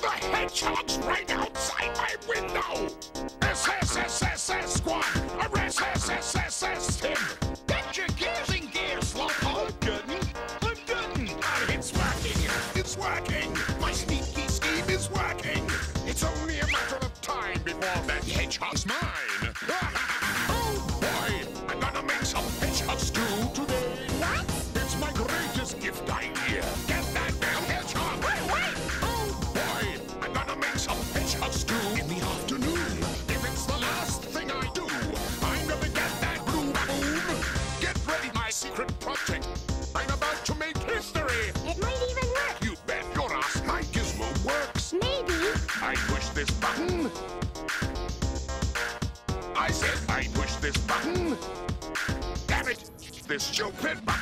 The hedgehog's right outside my window! S-S-S-S-S-Squad! Arrest S S S S ten. Get your gears in gear, Slowpoke! I'm oh, getting, I'm getting! Ah, it's working! It's working! My sneaky scheme is working! It's only a matter of time before that hedgehog's mine! project. I'm about to make history. It might even work. You bet your ass my gizmo works. Maybe. I push this button. I said I push this button. Damn it. This stupid button.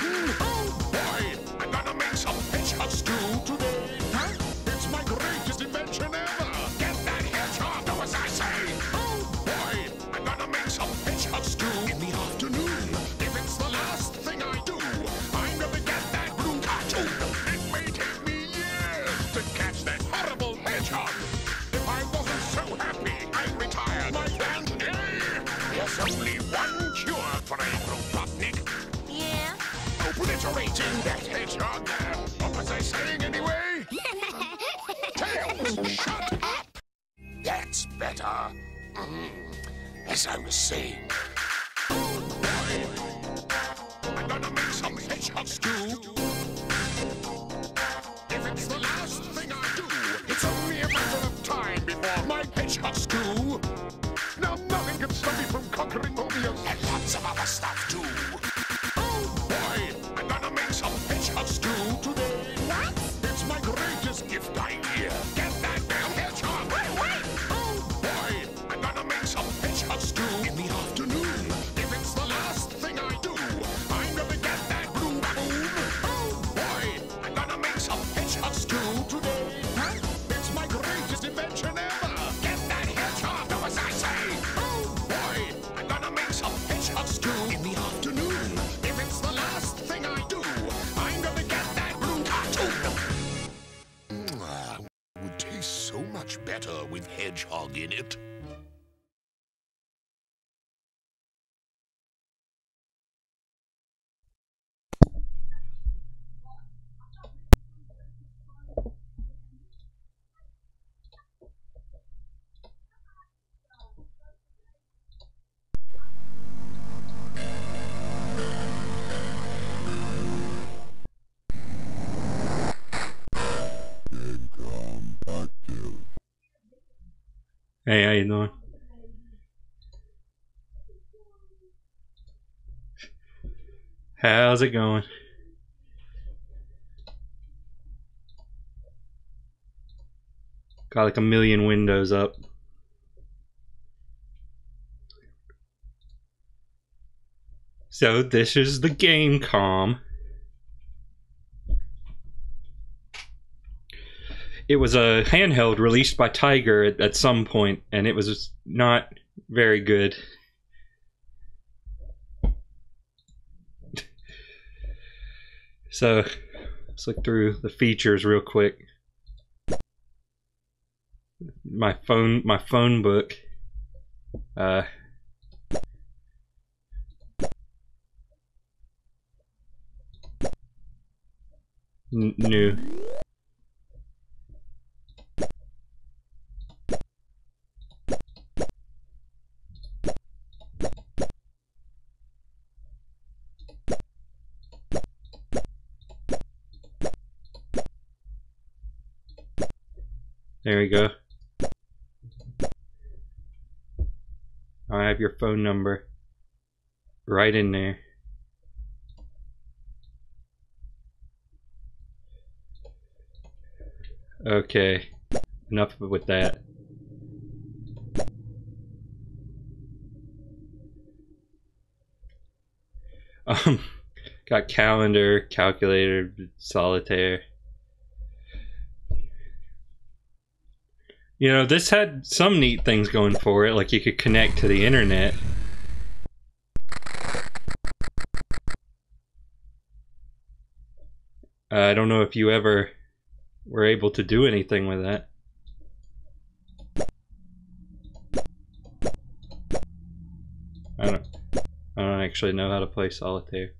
Hey, how you doing? How's it going? Got like a million windows up. So this is the Game.com. it was a handheld released by Tiger at, at some point, and it was not very good. so let's look through the features real quick. My phone, my phone book. Uh, new. There we go. I have your phone number right in there. Okay, enough with that. Um, got calendar, calculator, solitaire. You know, this had some neat things going for it, like you could connect to the internet. Uh, I don't know if you ever were able to do anything with that. I don't, I don't actually know how to play solitaire.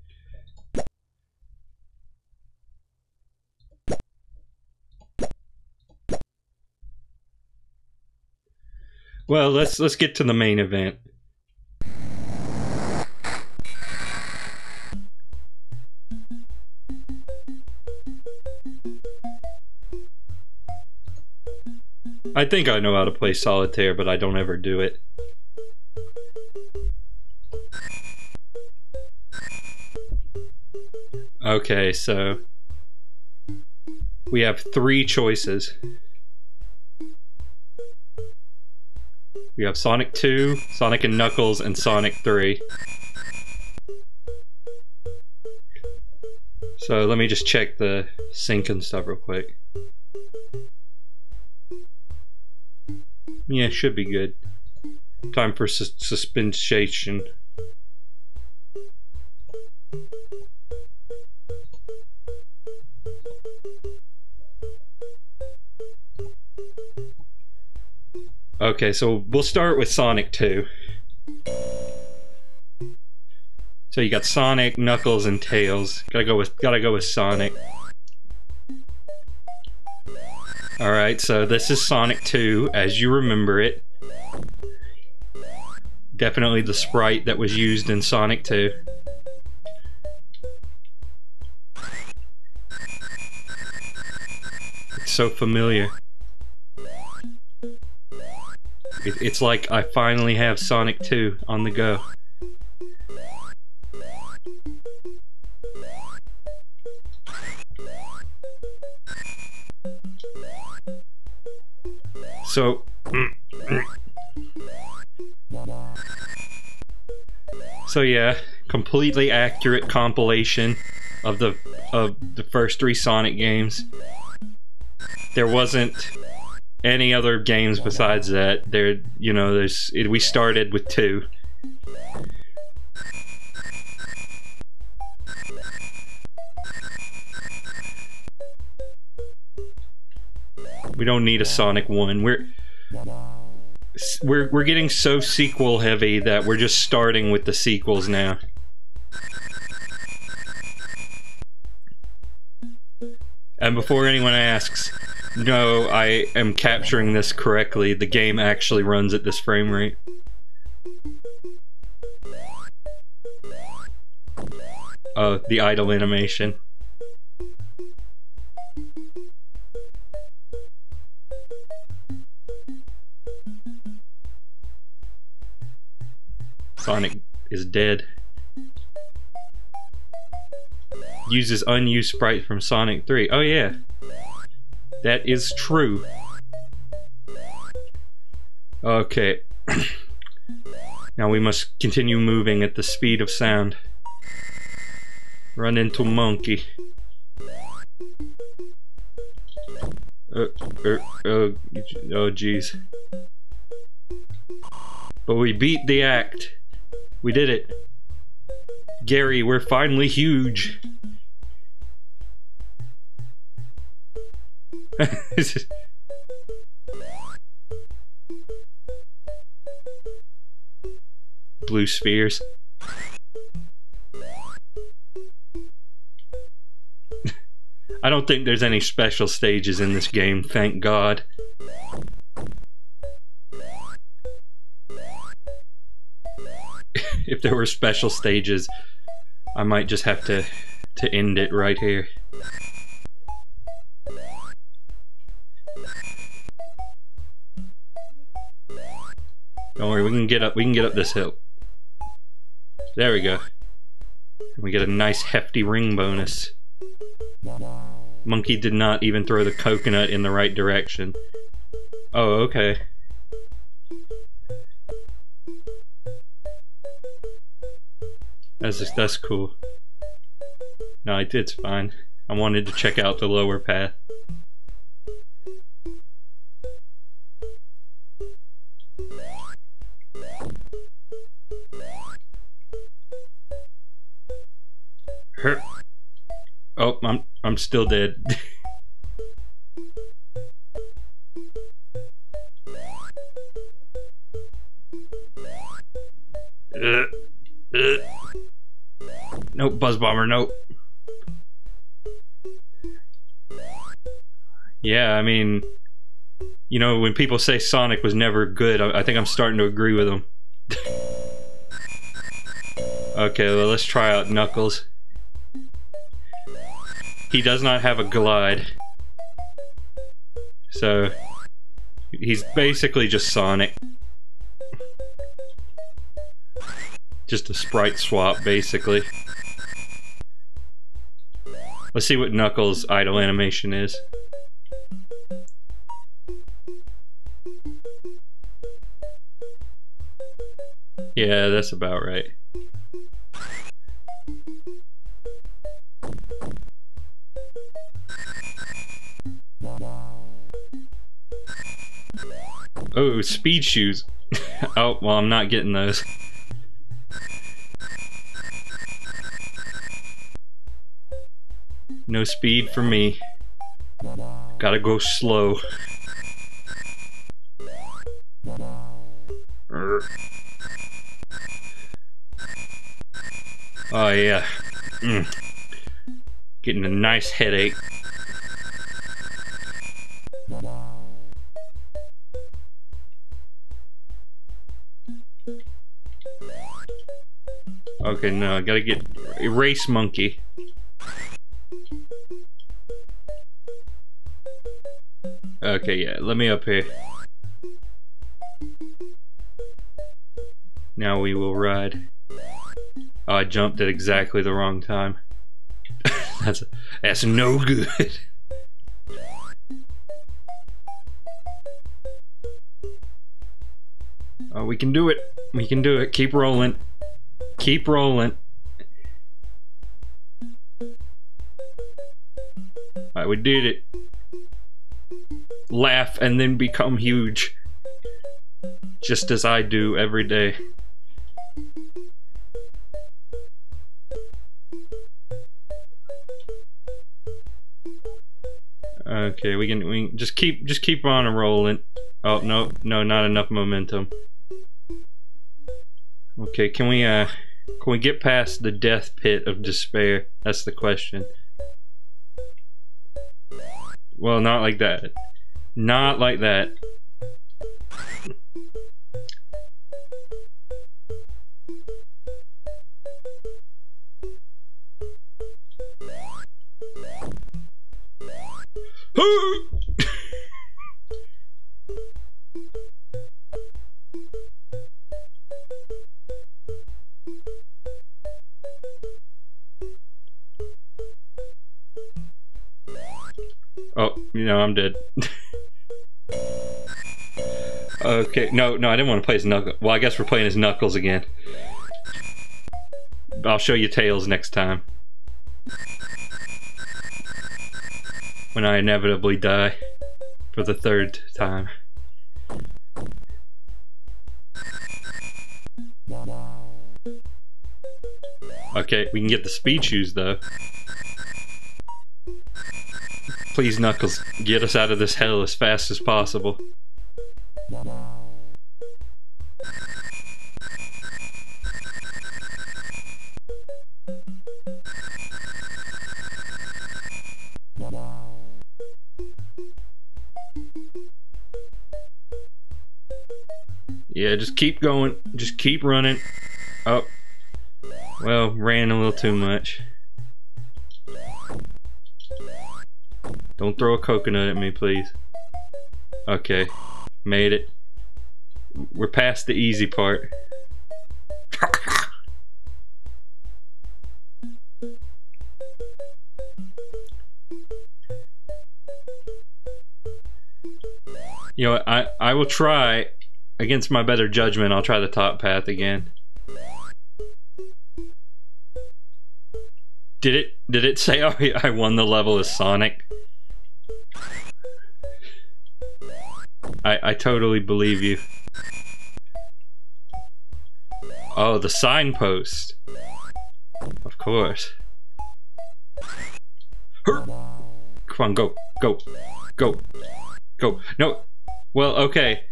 Well, let's let's get to the main event. I think I know how to play solitaire, but I don't ever do it. Okay, so we have three choices. We have Sonic 2, Sonic and Knuckles, and Sonic 3. So let me just check the sync and stuff real quick. Yeah, should be good. Time for sus suspension. Okay, so we'll start with Sonic 2. So you got Sonic, Knuckles, and Tails. Gotta go with gotta go with Sonic. Alright, so this is Sonic 2 as you remember it. Definitely the sprite that was used in Sonic 2. It's so familiar. It, it's like I finally have Sonic 2 on the go. So, so yeah, completely accurate compilation of the of the first three Sonic games. There wasn't any other games besides that. There, you know, there's we started with two. We don't need a Sonic 1. We're we're we're getting so sequel heavy that we're just starting with the sequels now. And before anyone asks, no, I am capturing this correctly. The game actually runs at this frame rate. Oh, the idle animation. Sonic is dead. Uses unused sprite from Sonic 3. Oh yeah. That is true. Okay. now we must continue moving at the speed of sound. Run into monkey. Uh, uh, uh, oh jeez. But we beat the act. We did it. Gary, we're finally huge. Blue spheres. I don't think there's any special stages in this game, thank God. if there were special stages, I might just have to to end it right here. Don't worry, we can get up we can get up this hill. There we go. And we get a nice hefty ring bonus. Monkey did not even throw the coconut in the right direction. Oh, okay. That's that's cool. No, it's fine. I wanted to check out the lower path. I'm I'm still dead. Nope, Buzz Bomber, nope. Yeah, I mean, you know, when people say Sonic was never good, I, I think I'm starting to agree with them. okay, well, let's try out Knuckles. He does not have a glide. So, he's basically just Sonic. Just a sprite swap, basically. Let's see what Knuckles' idle animation is. Yeah, that's about right. Oh, speed shoes. oh, well, I'm not getting those. No speed for me. Gotta go slow. Oh yeah. Mm. Getting a nice headache. Okay, no, I gotta get erase monkey. Okay, yeah, let me up here. Now we will ride. Oh, I jumped at exactly the wrong time. that's that's no good. oh, we can do it. We can do it. Keep rolling. Keep rolling. Alright, we did it. Laugh and then become huge. Just as I do every day. Okay, we can we just keep just keep on rolling. Oh no, no, not enough momentum. Okay, can we uh can we get past the death pit of despair? That's the question. Well, not like that. Not like that. oh, you know, I'm dead. okay, no, no, I didn't want to play as Knuckles. Well, I guess we're playing as Knuckles again. I'll show you Tails next time. when I inevitably die for the third time. Okay, we can get the speed shoes though. Please, Knuckles, get us out of this hell as fast as possible. Yeah, just keep going. Just keep running. Oh. Well, ran a little too much. Don't throw a coconut at me, please. Okay. Made it. We're past the easy part. you know, I, I will try against my better judgment, I'll try the top path again. Did it did it say I won the level as Sonic? I I totally believe you. Oh, the signpost. Of course. Come on, go, go, go, go. No. Well, okay.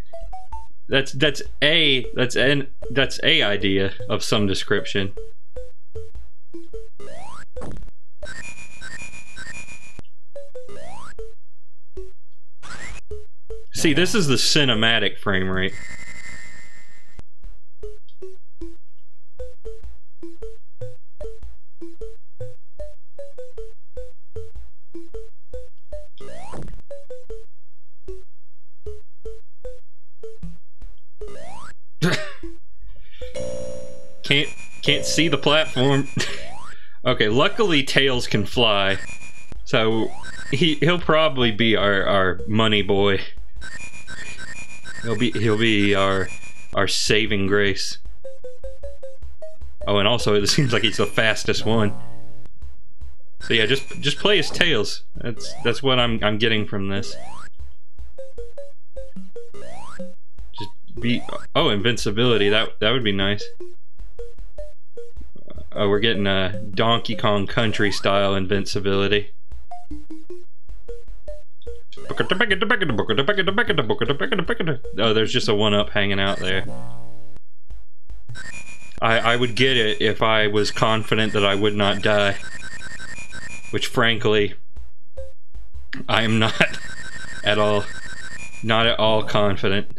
That's that's a that's an that's a idea of some description. See, this is the cinematic frame rate. can't can't see the platform. okay, luckily Tails can fly, so he he'll probably be our our money boy. He'll be he'll be our our saving grace. Oh, and also it seems like he's the fastest one. So yeah, just just play as Tails. That's that's what I'm I'm getting from this. Just be oh invincibility. That that would be nice. Oh, we're getting a Donkey Kong Country style invincibility. Oh, there's just a one-up hanging out there. I, I would get it if I was confident that I would not die. Which, frankly, I am not at all. Not at all confident.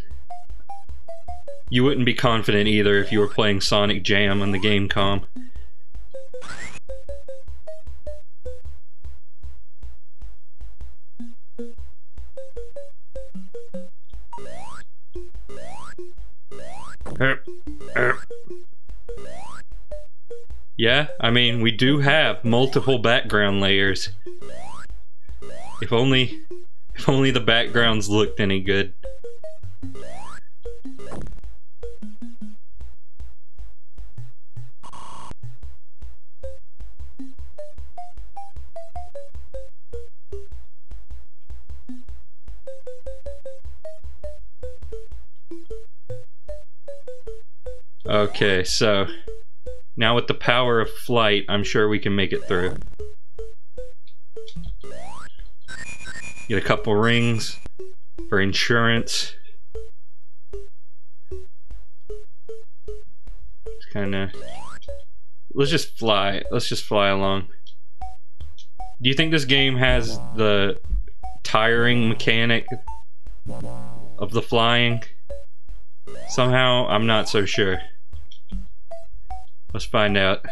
You wouldn't be confident either if you were playing Sonic Jam on the Game.com. Yeah, I mean, we do have multiple background layers. If only, if only the backgrounds looked any good. Okay, so now with the power of flight, I'm sure we can make it through. Get a couple rings for insurance. kind of... Let's just fly. Let's just fly along. Do you think this game has the tiring mechanic of the flying? Somehow, I'm not so sure. Let's find out.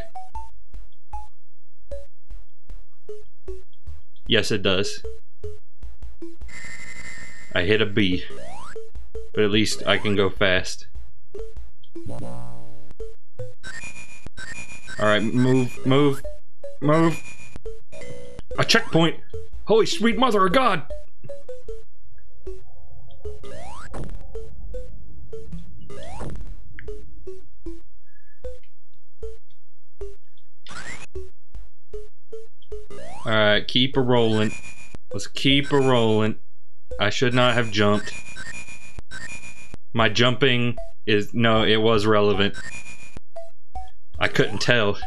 Yes, it does. I hit a B. But at least I can go fast. Alright, move, move, move. A checkpoint! Holy sweet mother of God! Alright, keep a rolling. Let's keep a rolling. I should not have jumped. My jumping is... No, it was relevant. I couldn't tell.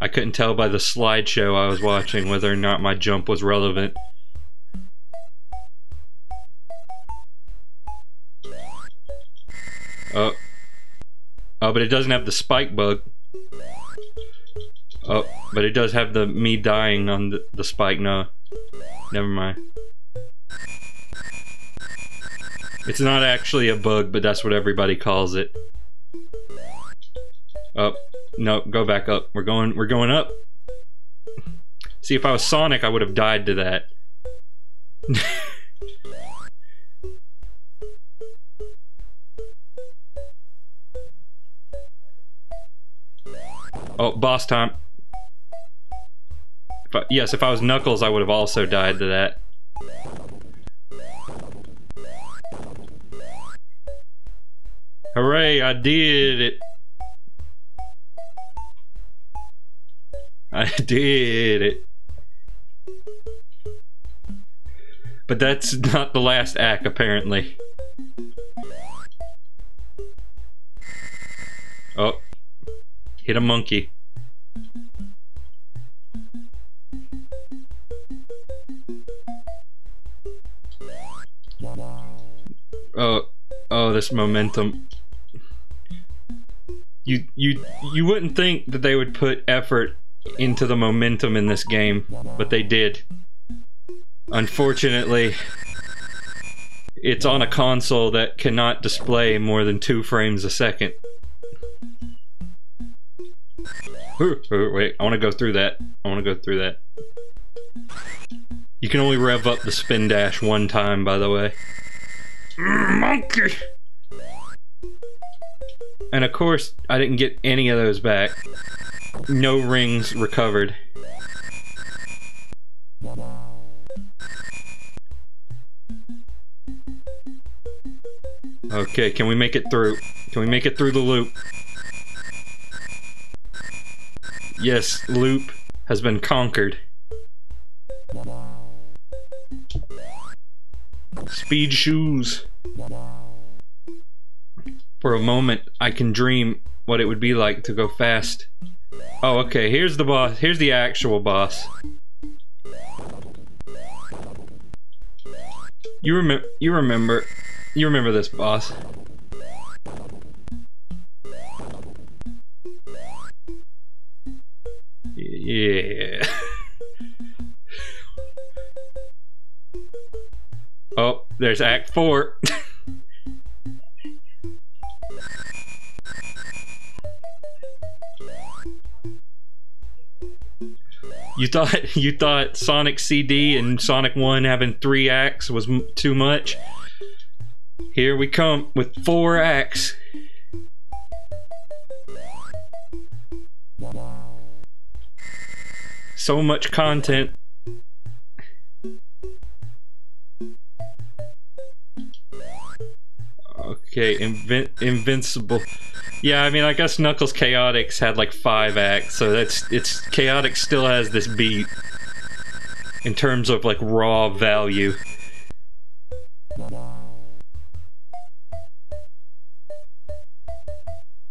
I couldn't tell by the slideshow I was watching whether or not my jump was relevant. Oh. Oh, but it doesn't have the spike bug. Oh, but it does have the me dying on the, the spike. No, never mind. It's not actually a bug, but that's what everybody calls it. Oh, no, go back up. We're going, we're going up. See, if I was Sonic, I would have died to that. oh, boss time. I, yes, if I was Knuckles, I would have also died to that. Hooray, I did it. I did it. But that's not the last act, apparently. Oh. Hit a monkey. This momentum. You you you wouldn't think that they would put effort into the momentum in this game, but they did. Unfortunately, it's on a console that cannot display more than two frames a second. Wait, I want to go through that. I want to go through that. You can only rev up the spin dash one time, by the way. Monkey! And of course, I didn't get any of those back. No rings recovered. Okay, can we make it through? Can we make it through the loop? Yes, loop has been conquered. Speed shoes. For a moment, I can dream what it would be like to go fast. Oh, okay, here's the boss. Here's the actual boss. You remember, you remember, you remember this boss. Yeah. oh, there's Act 4. You thought you thought Sonic CD and Sonic 1 having 3 acts was too much? Here we come with 4 acts. So much content. Okay, invin invincible. Yeah, I mean, I guess Knuckles Chaotix had like five acts, so that's it's Chaotix still has this beat in terms of like raw value.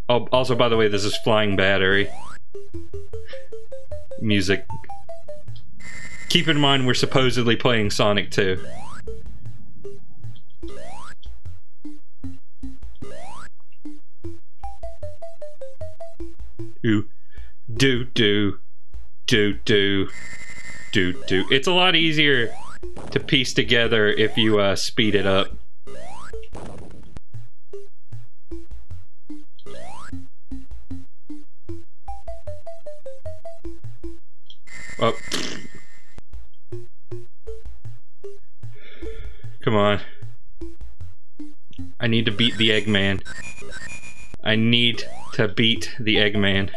Oh, also, by the way, this is Flying Battery music. Keep in mind, we're supposedly playing Sonic 2. Do do do do do do. It's a lot easier to piece together if you uh, speed it up. Oh. Come on. I need to beat the Eggman. I need to beat the Eggman.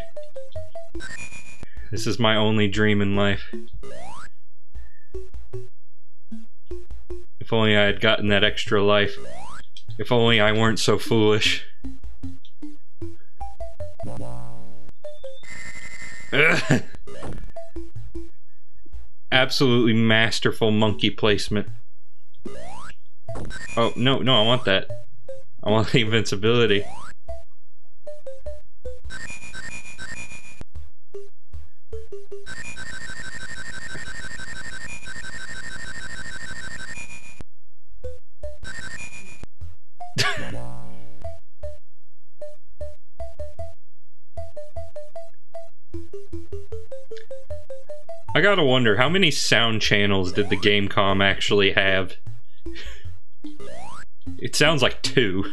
This is my only dream in life. If only I had gotten that extra life. If only I weren't so foolish. Absolutely masterful monkey placement. Oh, no, no, I want that. I want the invincibility. Gotta wonder, how many sound channels did the Game.com actually have? It sounds like two.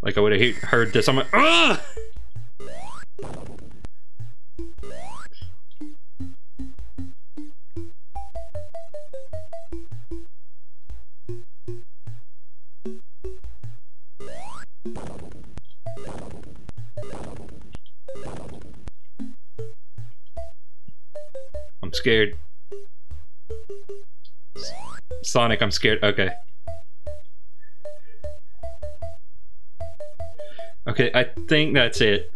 Like I would have heard this, I'm like, Ugh! Scared. Sonic, I'm scared. Okay. Okay, I think that's it.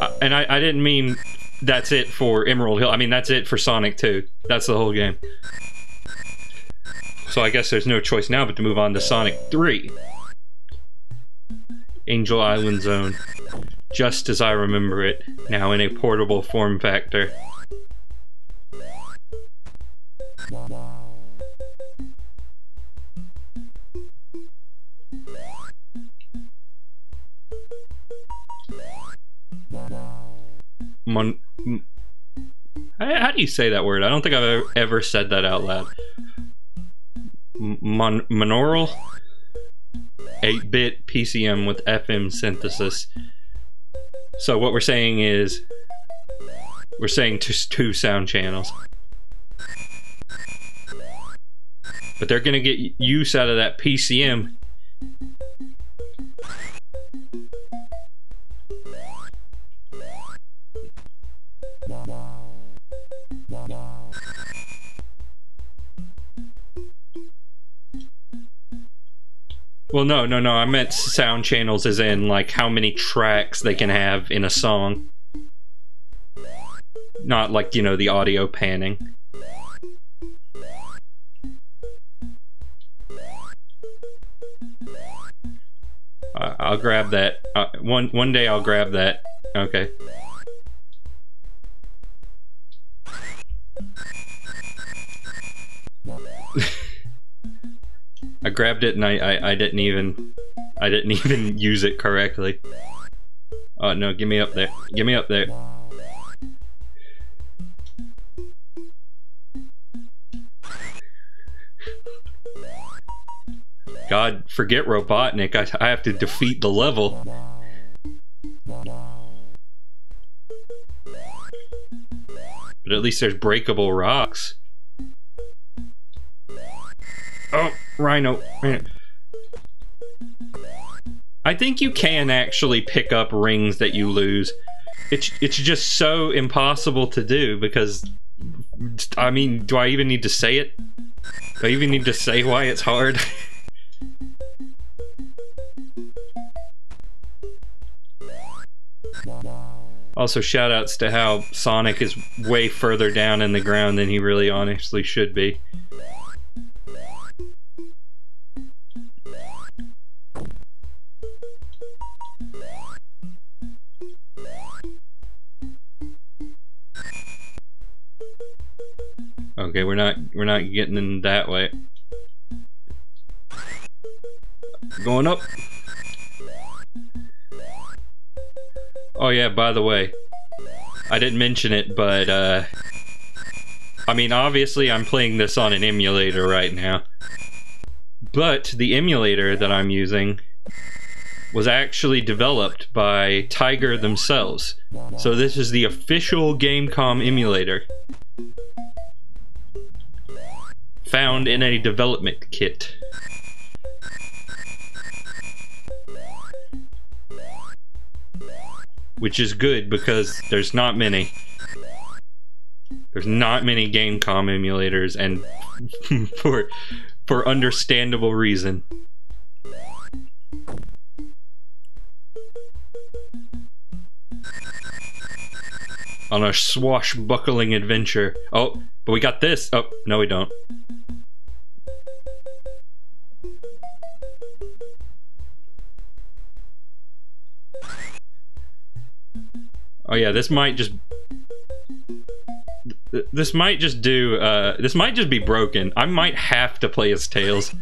Uh, and I, I didn't mean that's it for Emerald Hill. I mean, that's it for Sonic 2. That's the whole game. So I guess there's no choice now but to move on to Sonic 3. Angel Island Zone. Just as I remember it, now in a portable form factor. Mon- how, do you say that word? I don't think I've ever, said that out loud. Mon- monaural? 8 bit PCM with FM synthesis. So, what we're saying is we're saying two, two sound channels. But they're going to get use out of that PCM. Well, no, no, no. I meant sound channels as in like how many tracks they can have in a song. Not like, you know, the audio panning. I'll grab that. Uh, one one day I'll grab that. Okay. I grabbed it and I, I, I didn't even I didn't even use it correctly. Oh no, give me up there. Give me up there. God, forget Robotnik. I, I have to defeat the level. But at least there's breakable rocks. Oh, Rhino. I think you can actually pick up rings that you lose. It's it's just so impossible to do because I mean, do I even need to say it? Do I even need to say why it's hard? also, shoutouts to how Sonic is way further down in the ground than he really honestly should be. Okay, we're not we're not getting in that way. Going up. Oh yeah, by the way, I didn't mention it, but uh I mean obviously I'm playing this on an emulator right now. But the emulator that I'm using was actually developed by Tiger themselves. So this is the official Game.com emulator. Found in a development kit. Which is good because there's not many. There's not many Game.com emulators and for for understandable reason. On a swashbuckling adventure. Oh, but we got this. Oh, no we don't. Oh yeah, this might just this might just do uh this might just be broken. I might have to play as Tails.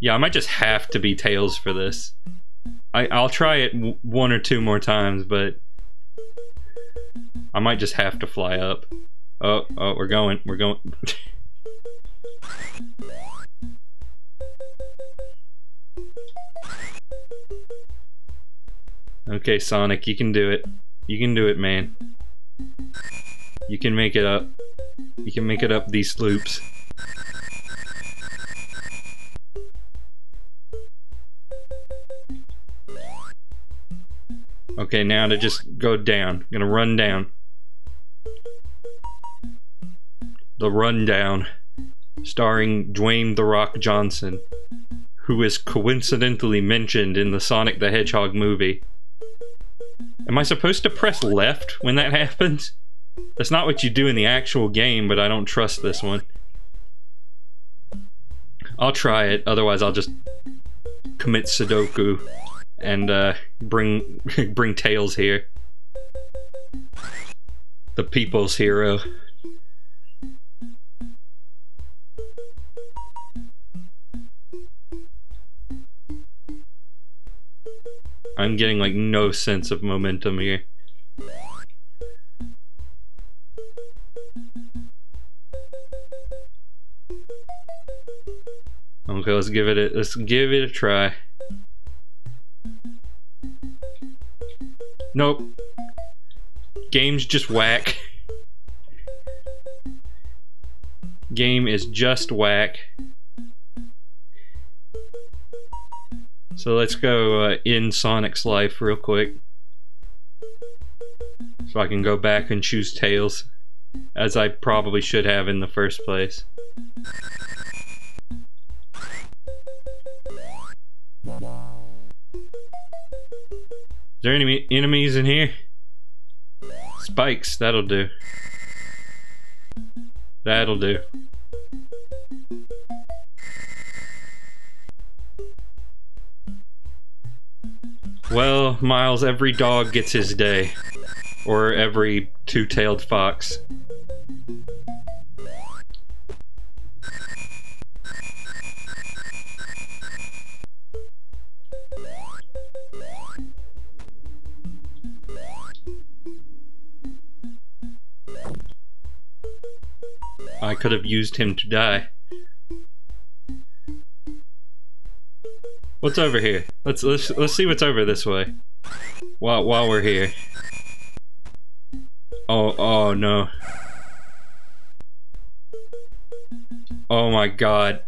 Yeah, I might just have to be Tails for this. I I'll try it one or two more times, but I might just have to fly up. Oh, oh, we're going. We're going. Okay, Sonic, you can do it. You can do it, man. You can make it up. You can make it up these loops. Okay, now to just go down. I'm gonna run down. The Rundown, starring Dwayne The Rock Johnson, who is coincidentally mentioned in the Sonic the Hedgehog movie. Am I supposed to press left when that happens? That's not what you do in the actual game, but I don't trust this one. I'll try it, otherwise I'll just commit Sudoku and uh, bring bring Tails here. The people's hero. I'm getting like no sense of momentum here. Okay, let's give it a let's give it a try. Nope. Game's just whack. Game is just whack. So let's go uh, in Sonic's life real quick. So I can go back and choose Tails. As I probably should have in the first place. Is there any enemies in here? Spikes, that'll do. That'll do. Well, Miles, every dog gets his day. Or every two-tailed fox. I could have used him to die. What's over here? Let's let's let's see what's over this way. While while we're here. Oh oh no. Oh my god.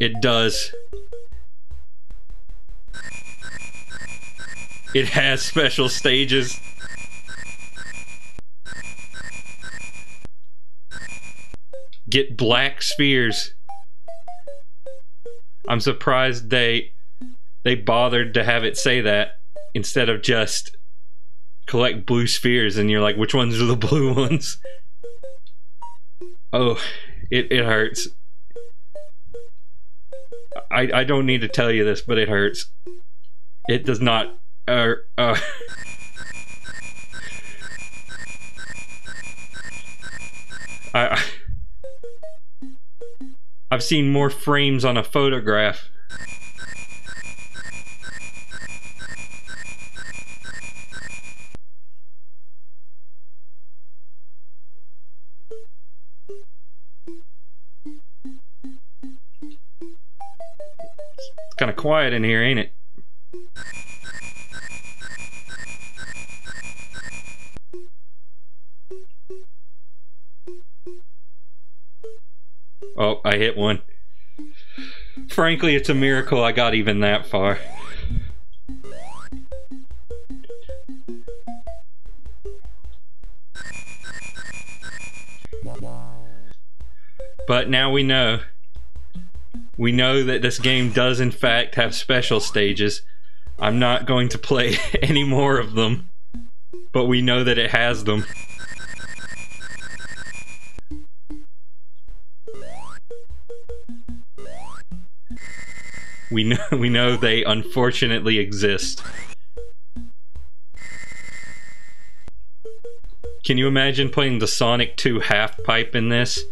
It does. It has special stages. Get black spheres. I'm surprised they they bothered to have it say that instead of just collect blue spheres and you're like which ones are the blue ones? Oh it, it hurts. I, I don't need to tell you this but it hurts. It does not uh, uh I I've seen more frames on a photograph. It's kind of quiet in here, ain't it? Oh, I hit one. Frankly, it's a miracle I got even that far. But now we know. We know that this game does in fact have special stages. I'm not going to play any more of them. But we know that it has them. We know we know they unfortunately exist. Can you imagine playing the Sonic 2 half pipe in this?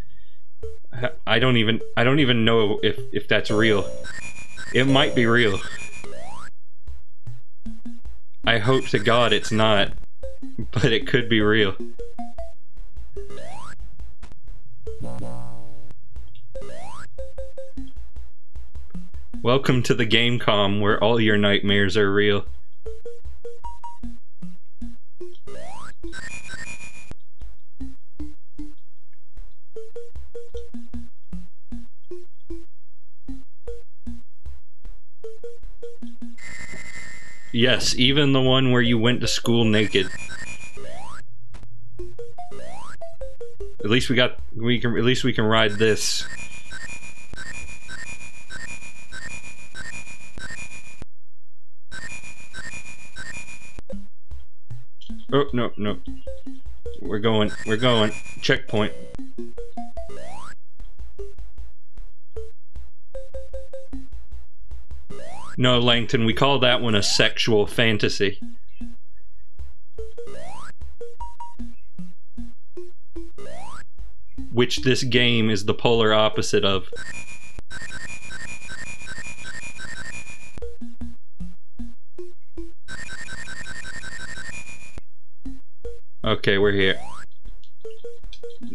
I don't even I don't even know if if that's real. It might be real. I hope to God it's not, but it could be real. Welcome to the Game.com where all your nightmares are real. Yes, even the one where you went to school naked. At least we got we can at least we can ride this. Oh, no, no. We're going, we're going. Checkpoint. No, Langton, we call that one a sexual fantasy. Which this game is the polar opposite of. Okay, we're here.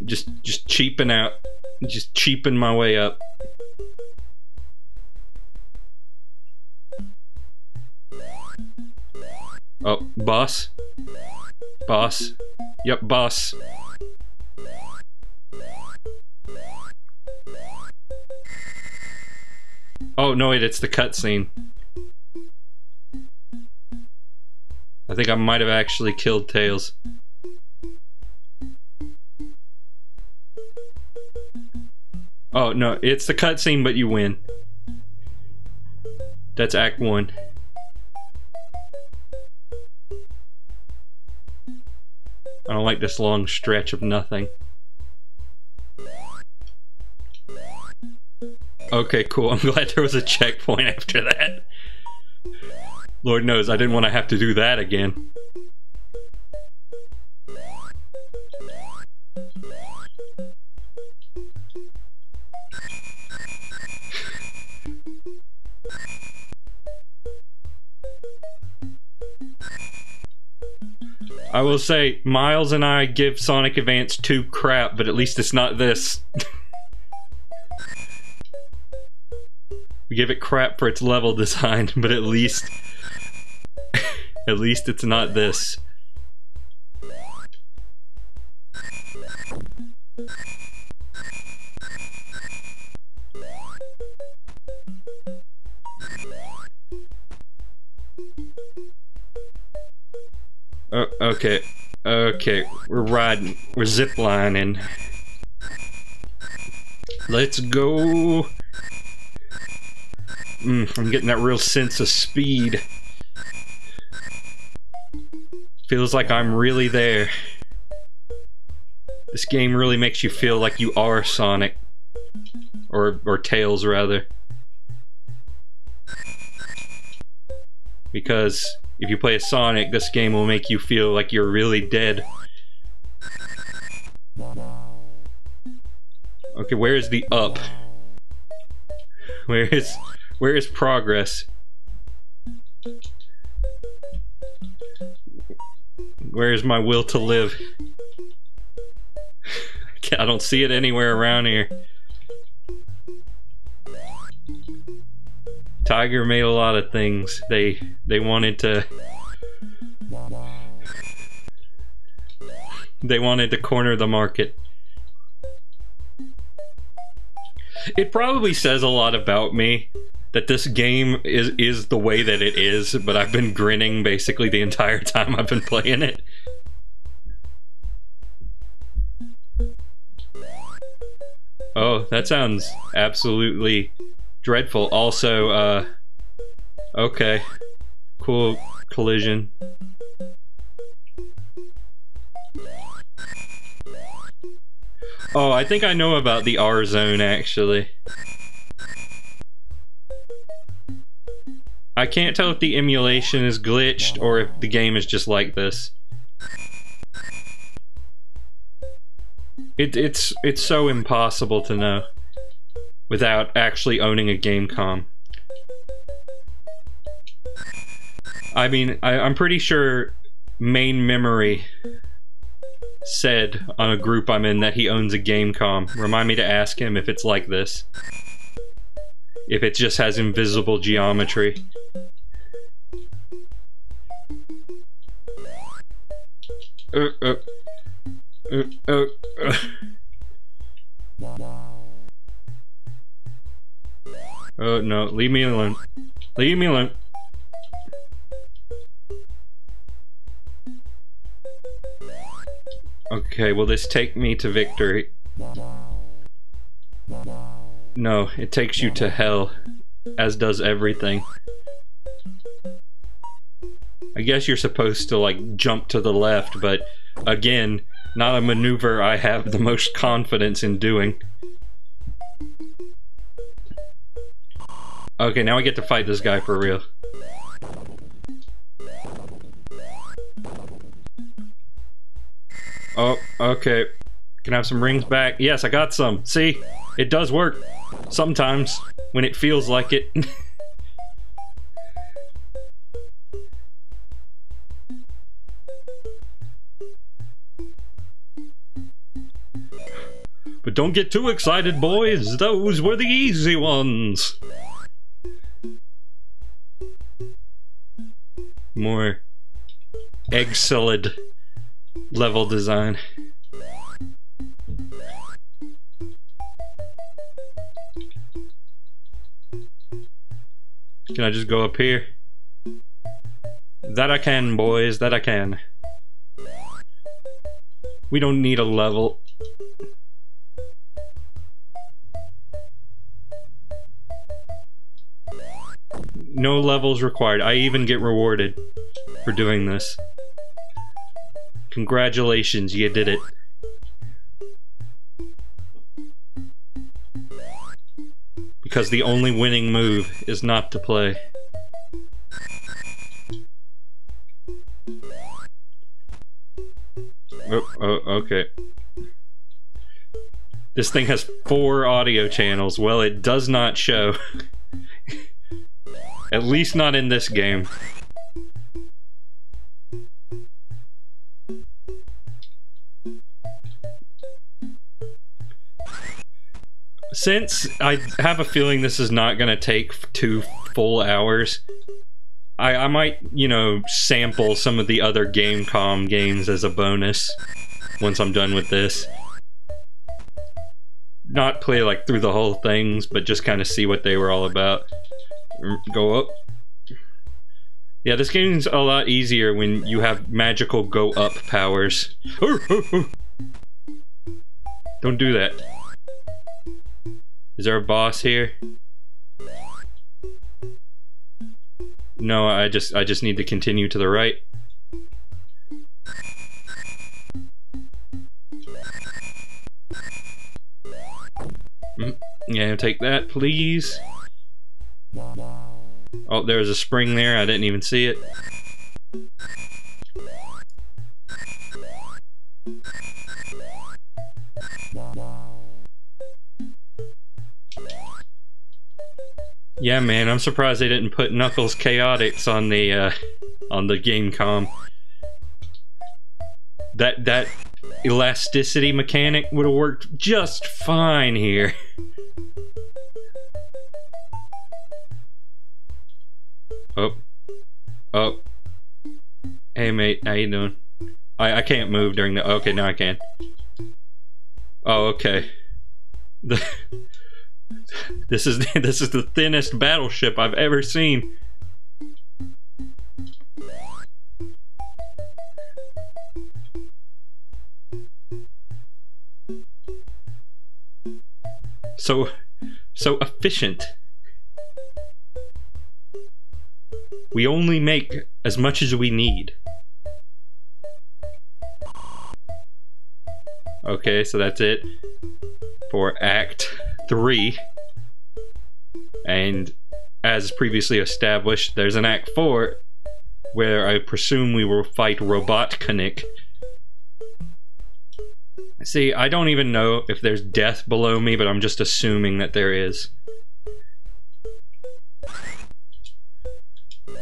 Just just cheaping out. Just cheaping my way up. Oh, boss? Boss? Yep, boss. Oh, no, wait, it's the cutscene. I think I might have actually killed Tails. Oh, no, it's the cutscene, but you win. That's Act 1. I don't like this long stretch of nothing. Okay, cool. I'm glad there was a checkpoint after that. Lord knows I didn't want to have to do that again. Will say, Miles and I give Sonic Advance 2 crap, but at least it's not this. we give it crap for its level design, but at least... at least it's not this. Okay. Okay, we're riding. We're ziplining. Let's go. Mm, I'm getting that real sense of speed. Feels like I'm really there. This game really makes you feel like you are Sonic. Or, or Tails, rather. Because if you play a Sonic, this game will make you feel like you're really dead. Okay, where is the up? Where is where is progress? Where is my will to live? I don't see it anywhere around here. Tiger made a lot of things. They they wanted to they wanted to corner the market. It probably says a lot about me that this game is is the way that it is, but I've been grinning basically the entire time I've been playing it. Oh, that sounds absolutely dreadful. Also, uh, okay, cool collision. Oh, I think I know about the R zone actually. I can't tell if the emulation is glitched or if the game is just like this. It, it's it's so impossible to know without actually owning a Game.com. I mean, I, I'm pretty sure main memory said on a group I'm in that he owns a Game.com. Remind me to ask him if it's like this. If it just has invisible geometry. Uh, uh, uh, uh, uh. Oh no, leave me alone. Leave me alone. Okay, will this take me to victory? No, it takes you to hell, as does everything. I guess you're supposed to, like, jump to the left, but, again, not a maneuver I have the most confidence in doing. Okay, now I get to fight this guy for real. Oh, okay. Can I have some rings back? Yes, I got some. See? It does work. Sometimes. When it feels like it. but don't get too excited, boys. Those were the easy ones. More egg salad level design. Can I just go up here? That I can, boys. That I can. We don't need a level. No levels required. I even get rewarded for doing this. Congratulations, you did it. Because the only winning move is not to play. Oh, oh, okay. This thing has four audio channels. Well, it does not show. At least not in this game. Since I have a feeling this is not going to take two full hours, I, I might, you know, sample some of the other Game.com games as a bonus once I'm done with this. Not play like through the whole things, but just kind of see what they were all about. Go up. Yeah, this game's a lot easier when you have magical go up powers. Don't do that. Is there a boss here? No, I just I just need to continue to the right. Mm, yeah, take that, please. Oh, there's a spring there. I didn't even see it. Yeah, man, I'm surprised they didn't put Knuckles Chaotix on the uh, on the Game.com. That that elasticity mechanic would have worked just fine here. mate, how you doing? I I can't move during the okay, now I can. Oh, okay. The this is this is the thinnest battleship I've ever seen. So so efficient. We only make as much as we need. Okay, so that's it for Act 3. And as previously established, there's an Act 4 where I presume we will fight Robotnik. See, I don't even know if there's death below me, but I'm just assuming that there is.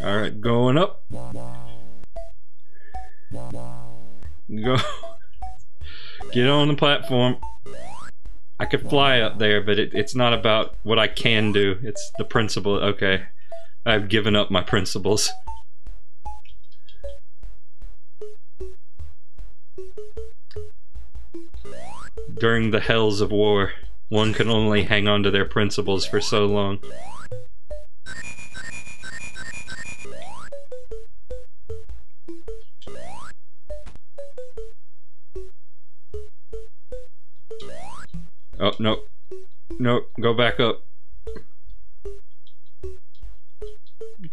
Alright, going up. Go. Get on the platform. I could fly up there, but it, it's not about what I can do. It's the principle. Okay. I've given up my principles. During the hells of war, one can only hang on to their principles for so long. Oh, no. No, go back up.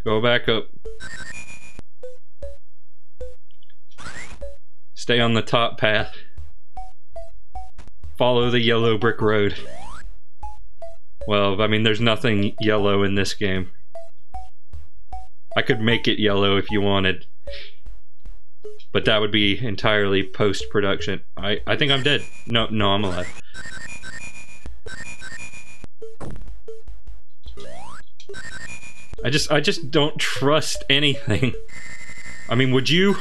Go back up. Stay on the top path. Follow the yellow brick road. Well, I mean, there's nothing yellow in this game. I could make it yellow if you wanted. But that would be entirely post-production. I, I think I'm dead. No, no, I'm alive. I just, I just don't trust anything. I mean, would you,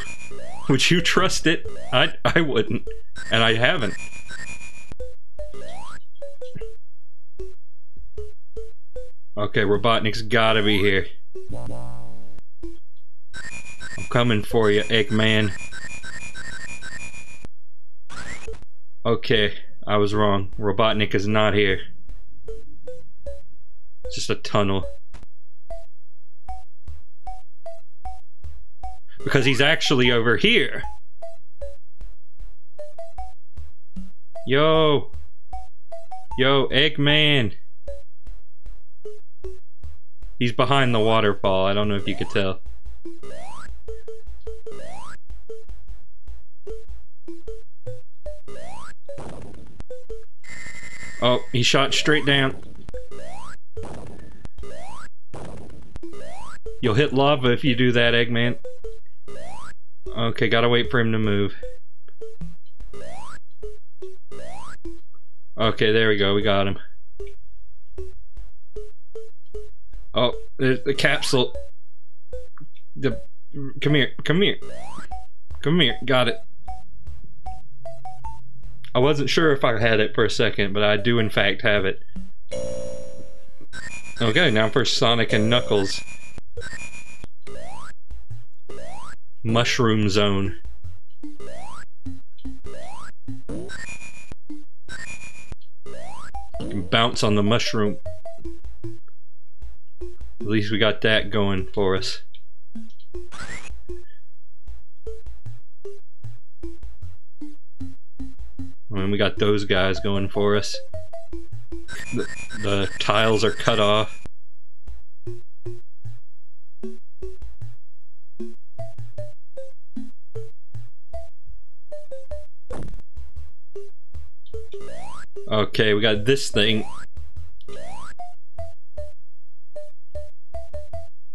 would you trust it? I, I wouldn't. And I haven't. Okay, Robotnik's gotta be here. I'm coming for you, Eggman. Okay, I was wrong. Robotnik is not here. It's just a tunnel. Because he's actually over here. Yo! Yo, Eggman! He's behind the waterfall. I don't know if you could tell. Oh, he shot straight down. You'll hit lava if you do that, Eggman. Okay, gotta wait for him to move. Okay, there we go. We got him. Oh, there's the capsule. The come here, come here, come here. Got it. I wasn't sure if I had it for a second, but I do in fact have it. Okay, now for Sonic and Knuckles. Mushroom Zone. Bounce on the mushroom. At least we got that going for us. And we got those guys going for us. The, the tiles are cut off. Okay, we got this thing.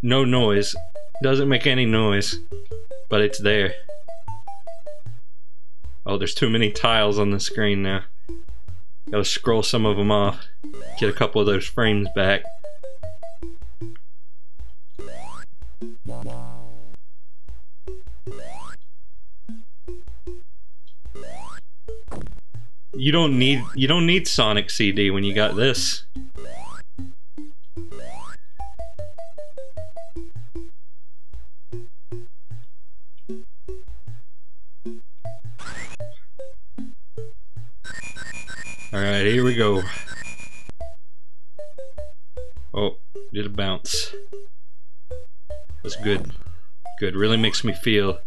No noise. Doesn't make any noise. But it's there. Oh, there's too many tiles on the screen now. Gotta scroll some of them off. Get a couple of those frames back. You don't need you don't need Sonic CD when you got this. Alright, here we go. Oh, did a bounce. That's good. Good. Really makes me feel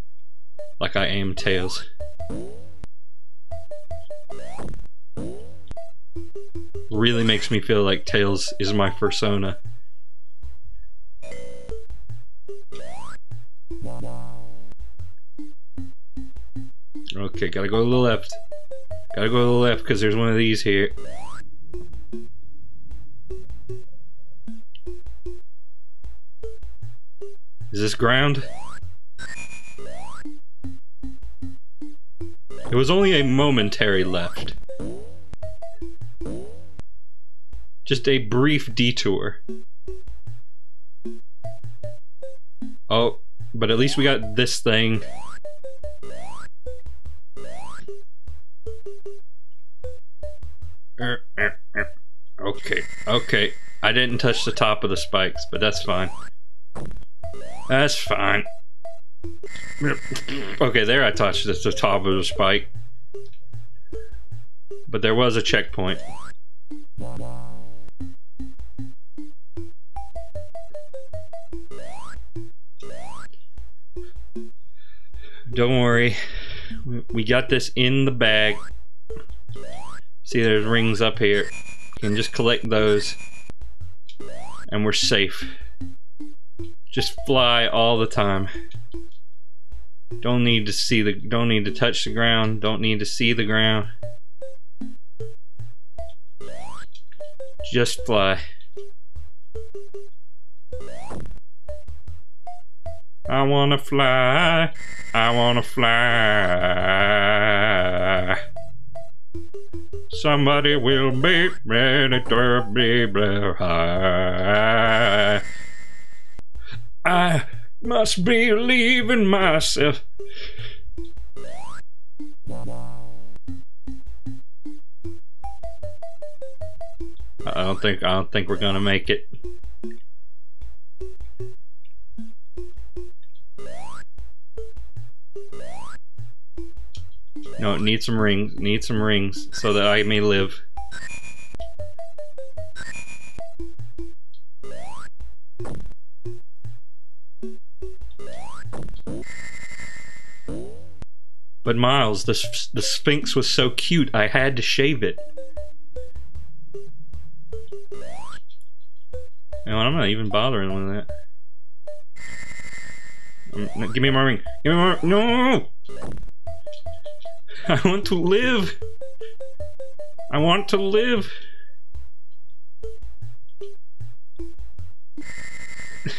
like I am Tails. Really makes me feel like Tails is my persona. Okay, gotta go to the left. Gotta go to the left because there's one of these here. Is this ground? It was only a momentary left. Just a brief detour. Oh, but at least we got this thing. Okay, okay. I didn't touch the top of the spikes, but that's fine. That's fine. Okay, there I touched the top of the spike. But there was a checkpoint. Don't worry. We got this in the bag. See, there's rings up here. You can just collect those. And we're safe. Just fly all the time. Don't need to see the, don't need to touch the ground. Don't need to see the ground. Just fly. I wanna fly. I wanna fly. Somebody will be ready to be high. I must believe in myself. I don't think I don't think we're gonna make it. No, need some rings. Need some rings so that I may live. But Miles, the, the Sphinx was so cute, I had to shave it. Know I'm not even bothering with that. Um, give me my ring. Give me my No! I want to live. I want to live.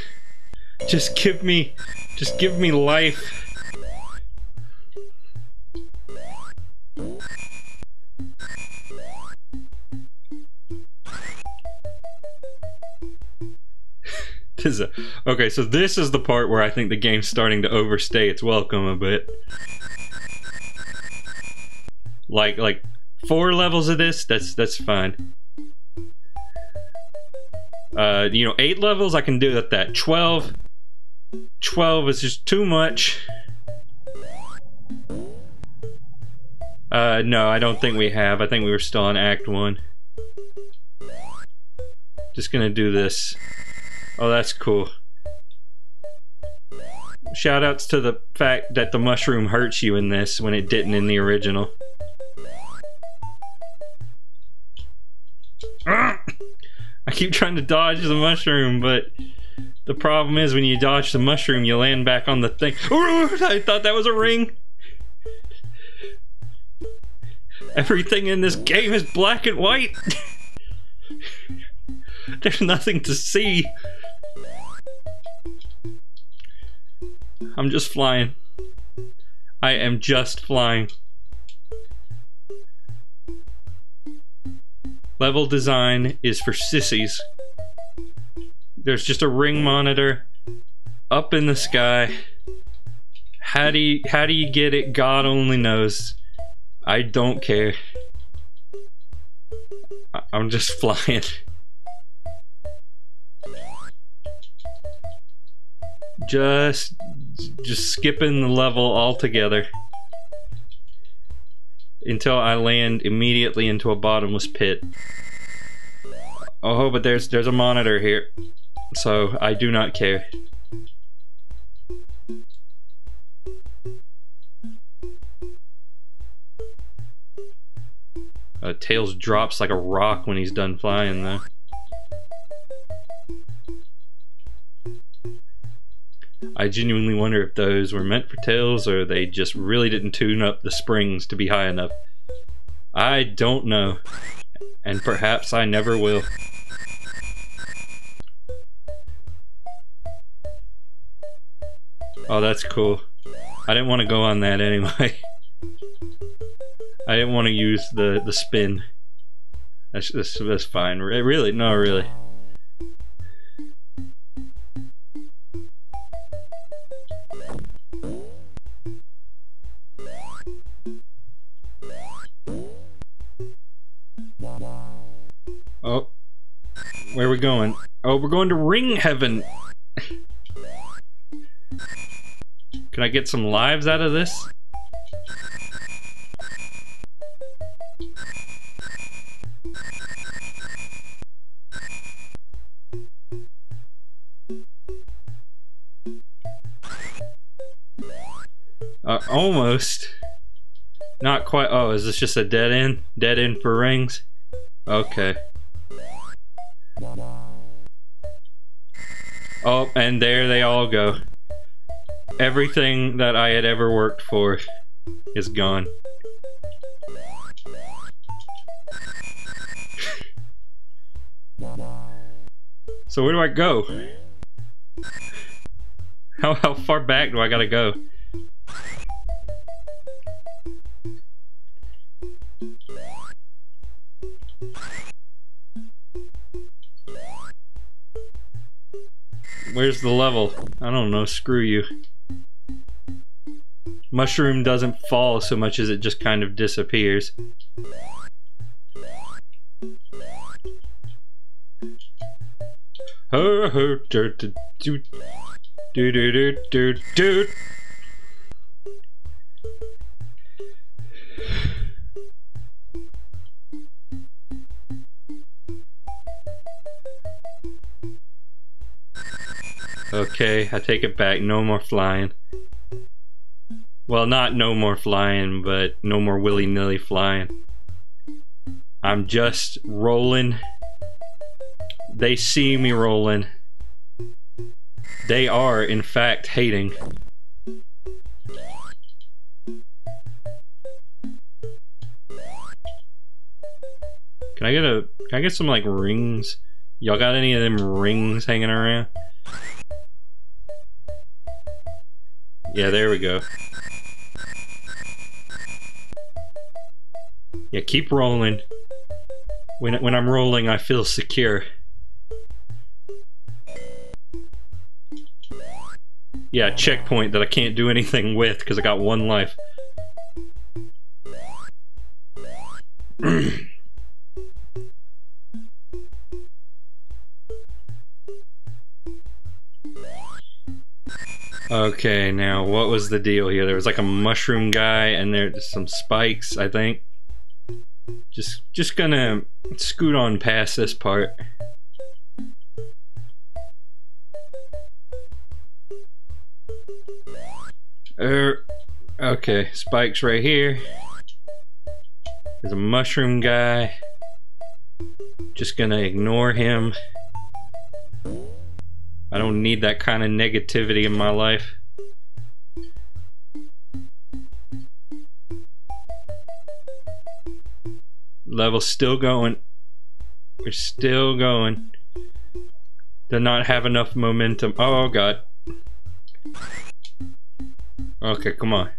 just give me, just give me life. okay, so this is the part where I think the game's starting to overstay its welcome a bit. Like like four levels of this, that's that's fine. Uh, you know, eight levels I can do at that. Twelve, 12 is just too much. Uh, no, I don't think we have. I think we were still on Act 1. Just gonna do this. Oh, that's cool. Shoutouts to the fact that the mushroom hurts you in this when it didn't in the original. I keep trying to dodge the mushroom, but the problem is when you dodge the mushroom, you land back on the thing. I thought that was a ring. Everything in this game is black and white. There's nothing to see. I'm just flying. I am just flying. Level design is for sissies. There's just a ring monitor up in the sky. How do you how do you get it? God only knows. I don't care. I'm just flying. Just just skipping the level altogether until I land immediately into a bottomless pit. Oh, but there's there's a monitor here, so I do not care. Uh, Tails drops like a rock when he's done flying, though. I genuinely wonder if those were meant for Tails or they just really didn't tune up the springs to be high enough. I don't know. And perhaps I never will. Oh, that's cool. I didn't want to go on that anyway. I didn't want to use the, the spin. That's, that's, that's fine. Really? No, really. Where are we going? Oh, we're going to Ring Heaven. Can I get some lives out of this? Uh, almost. Not quite. Oh, is this just a dead end? Dead end for rings? Okay. Oh, and there they all go. Everything that I had ever worked for is gone. So where do I go? How how far back do I gotta go? Where's the level? I don't know, screw you. Mushroom doesn't fall so much as it just kind of disappears. Do do do do do do Okay, I take it back. No more flying. Well, not no more flying, but no more willy-nilly flying. I'm just rolling. They see me rolling. They are, in fact, hating. Can I get a, can I get some, like, rings? Y'all got any of them rings hanging around? Yeah, there we go. Yeah, keep rolling. When, when I'm rolling, I feel secure. Yeah, checkpoint that I can't do anything with because I got one life. okay, now what was the deal here? There was like a mushroom guy and there's some spikes, I think. Just just gonna scoot on past this part. Er, okay, spikes right here. There's a mushroom guy. Just gonna ignore him. I don't need that kind of negativity in my life. Level's still going. We're still going. Did not have enough momentum. Oh, oh god. Okay, come on.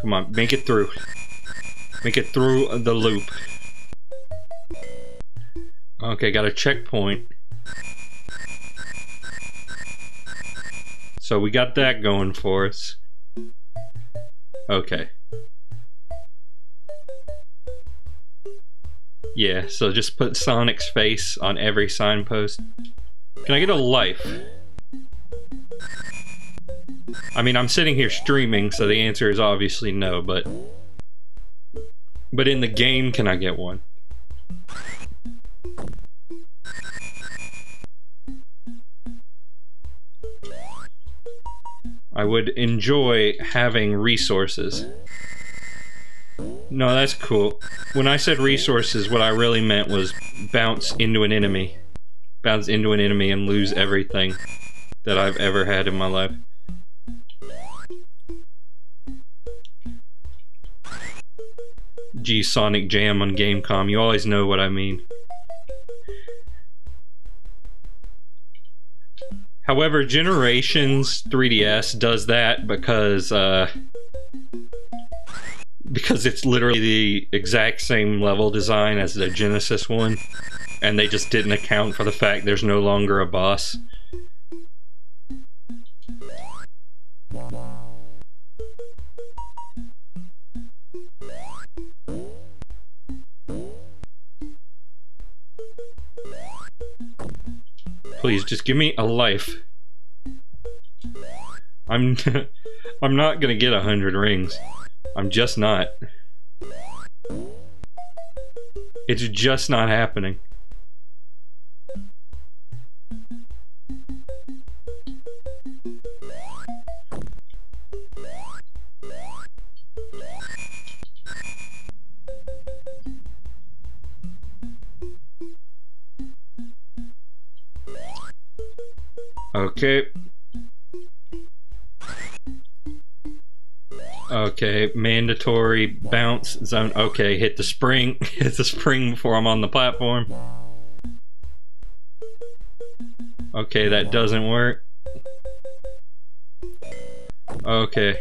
Come on, make it through. Make it through the loop. Okay, got a checkpoint. So we got that going for us. Okay. Yeah, so just put Sonic's face on every signpost. Can I get a life? I mean, I'm sitting here streaming, so the answer is obviously no, but... But in the game, can I get one? I would enjoy having resources. No, that's cool. When I said resources, what I really meant was bounce into an enemy. Bounce into an enemy and lose everything that I've ever had in my life. G Sonic Jam on Game.com, you always know what I mean. However, Generations 3DS does that because uh, because it's literally the exact same level design as the Genesis one, and they just didn't account for the fact there's no longer a boss. Please, just give me a life. I'm I'm not gonna get a hundred rings. I'm just not. It's just not happening. Okay. Okay, mandatory bounce zone. Okay, hit the spring. hit the spring before I'm on the platform. Okay, that doesn't work. Okay.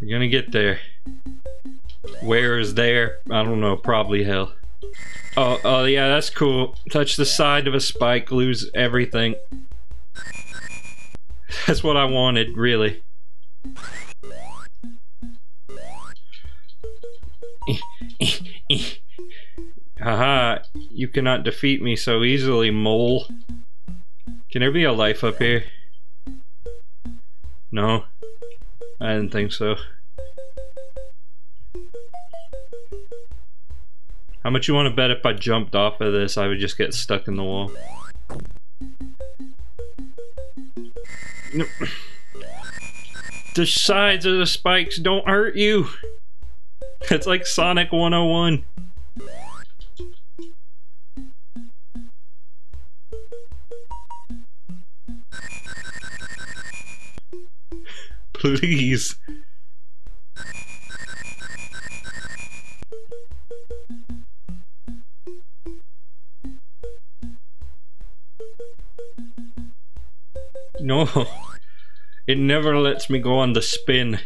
We're gonna get there. Where is there? I don't know, probably hell. Oh, oh yeah, that's cool. Touch the side of a spike, lose everything. That's what I wanted, really. Haha, you cannot defeat me so easily, mole. Can there be a life up here? No? I didn't think so. How much you want to bet if I jumped off of this, I would just get stuck in the wall? The sides of the spikes don't hurt you. It's like Sonic 101. Please. No. It never lets me go on the spin.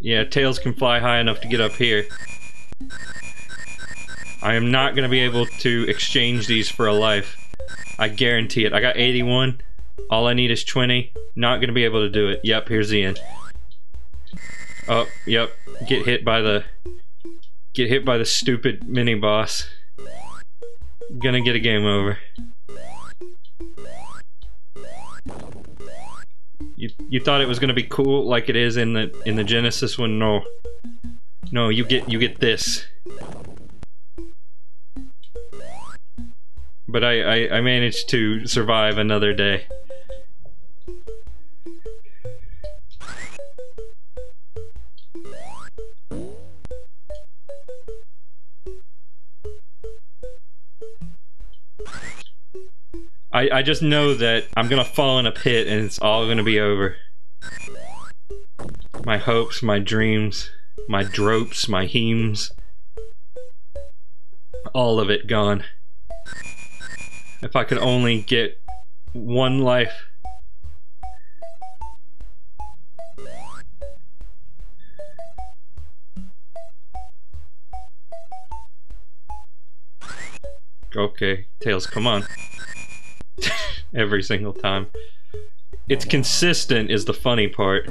Yeah, Tails can fly high enough to get up here. I am not going to be able to exchange these for a life. I guarantee it. I got 81. All I need is 20. Not going to be able to do it. Yep, here's the end. Oh, yep. Get hit by the... Get hit by the stupid mini-boss. Gonna get a game over. You you thought it was gonna be cool like it is in the in the Genesis one? No. No, you get you get this. But I, I, I managed to survive another day. I, I just know that I'm gonna fall in a pit and it's all gonna be over. My hopes, my dreams, my dropes, my hemes. All of it gone. If I could only get one life. Okay, Tails, come on. Every single time. It's consistent is the funny part.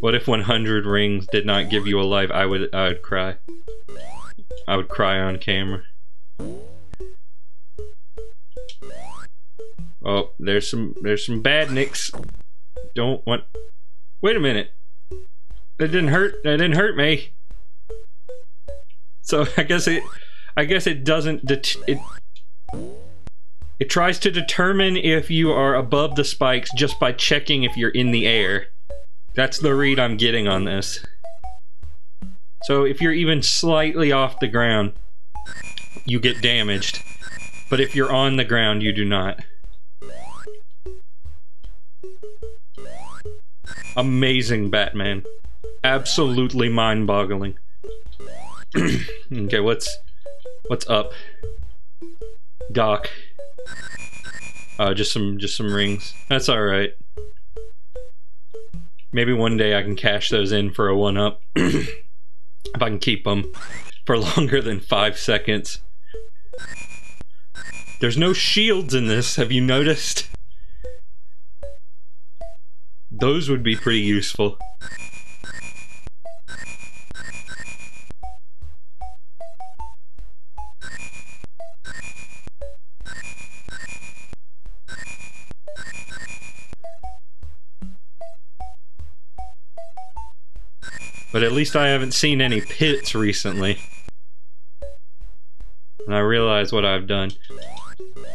What if 100 rings did not give you a life? I would I would cry. I would cry on camera. Oh, there's some there's some bad nicks. Don't want Wait a minute. That didn't hurt that didn't hurt me. So I guess it I guess it doesn't it it tries to determine if you are above the spikes just by checking if you're in the air. That's the read I'm getting on this. So if you're even slightly off the ground, you get damaged. But if you're on the ground, you do not. Amazing Batman. Absolutely mind-boggling. okay, what's what's up? Doc. Uh, just some just some rings. That's all right. Maybe one day I can cash those in for a one up. if I can keep them for longer than five seconds. There's no shields in this, have you noticed? Those would be pretty useful. But at least I haven't seen any pits recently. And I realize what I've done.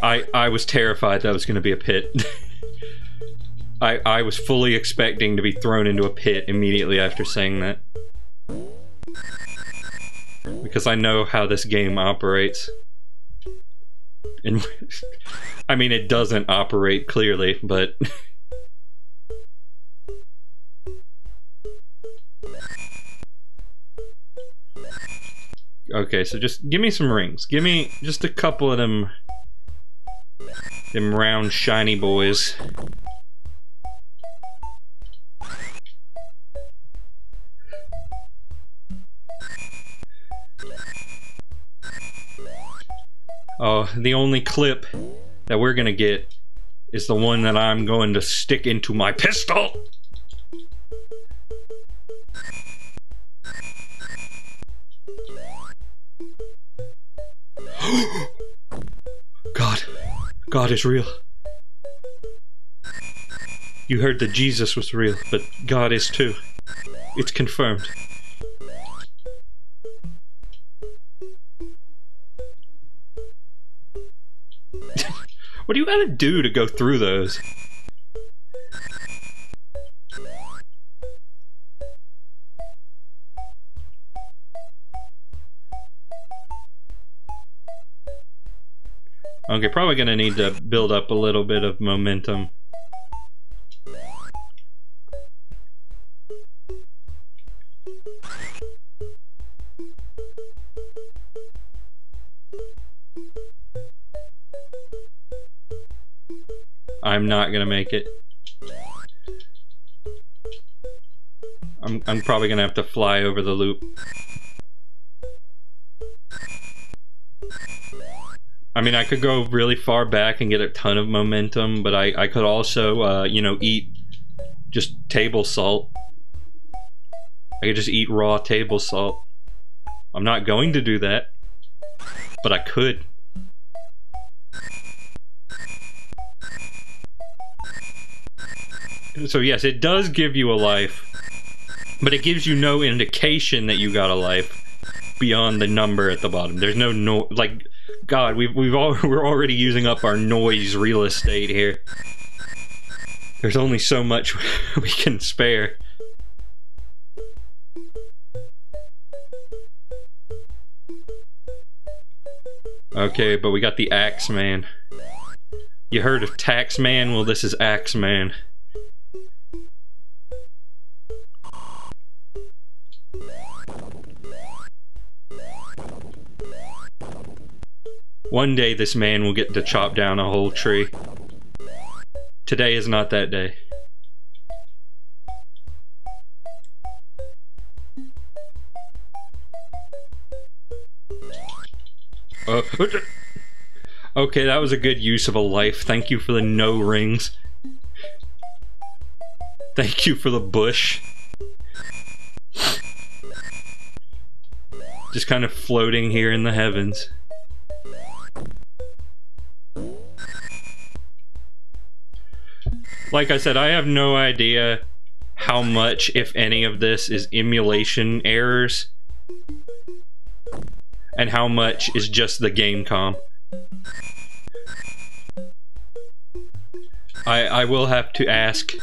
I I was terrified that was going to be a pit. I I was fully expecting to be thrown into a pit immediately after saying that. Because I know how this game operates. And I mean it doesn't operate clearly, but Okay, so just give me some rings. Give me just a couple of them them round shiny boys. Oh, the only clip that we're gonna get is the one that I'm going to stick into my pistol. God is real. You heard that Jesus was real, but God is too. It's confirmed. what do you gotta do to go through those? Okay, probably gonna need to build up a little bit of momentum. I'm not gonna make it. I'm, I'm probably gonna have to fly over the loop. I mean, I could go really far back and get a ton of momentum, but I, I could also, uh, you know, eat just table salt. I could just eat raw table salt. I'm not going to do that, but I could. So yes, it does give you a life, but it gives you no indication that you got a life beyond the number at the bottom. There's no no like God, we've we've all we're already using up our noise real estate here. There's only so much we can spare. Okay, but we got the Axe Man. You heard of Tax Man? Well, this is Axe Man. One day this man will get to chop down a whole tree. Today is not that day. Uh, okay, that was a good use of a life. Thank you for the no rings. Thank you for the bush. Just kind of floating here in the heavens. Like I said, I have no idea how much, if any, of this is emulation errors and how much is just the game comp. I, I will have to ask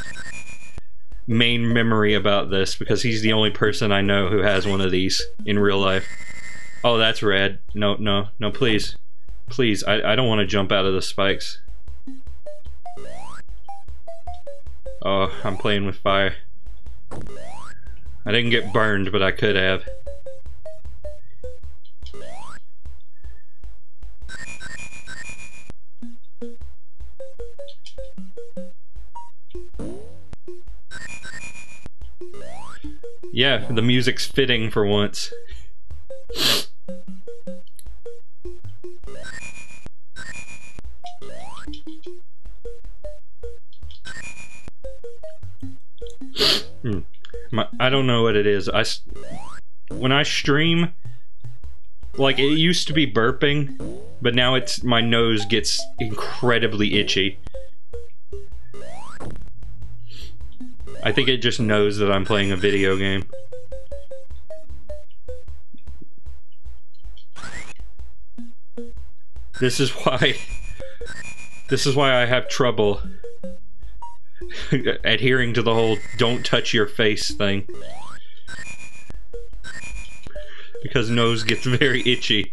main memory about this because he's the only person I know who has one of these in real life. Oh, that's red. No, no, no, please. Please, I, I don't want to jump out of the spikes. Oh, I'm playing with fire. I didn't get burned, but I could have. Yeah, the music's fitting for once. My, I don't know what it is. I when I stream, like it used to be burping, but now it's my nose gets incredibly itchy. I think it just knows that I'm playing a video game. This is why this is why I have trouble adhering to the whole don't touch your face thing. Because nose gets very itchy.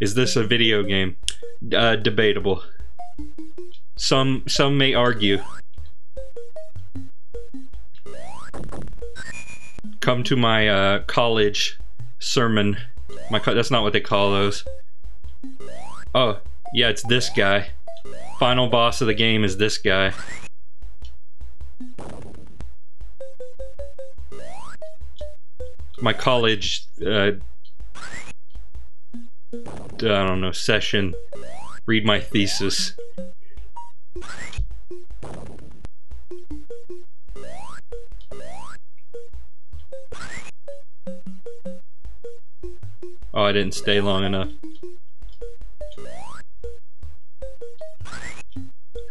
Is this a video game? Uh, debatable. Some some may argue. Come to my uh, college sermon My co- that's not what they call those. Oh, yeah, it's this guy. Final boss of the game is this guy. My college, uh, I don't know, session. Read my thesis. Oh, I didn't stay long enough.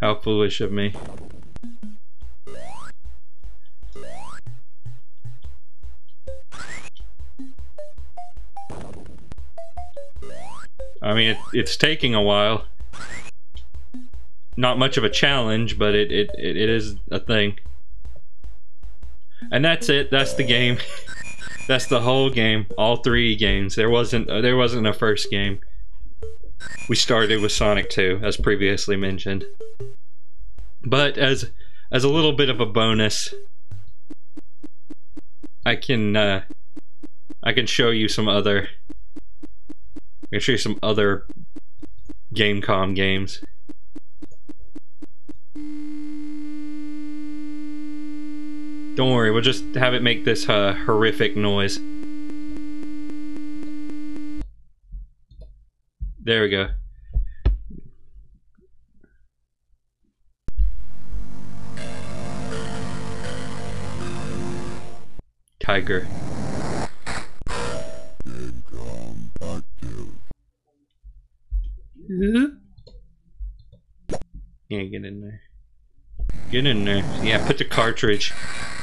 How foolish of me. I mean, it, it's taking a while. Not much of a challenge, but it, it, it, is a thing. And that's it. That's the game. that's the whole game. All three games. There wasn't uh, there wasn't a first game. We started with Sonic 2, as previously mentioned. But as as a little bit of a bonus, I can uh, I can show you some other I can show you some other Game.com games. Don't worry, we'll just have it make this uh, horrific noise. There we go. Tiger. Mm-hmm. Yeah, get in there. Get in there. Yeah, put the cartridge.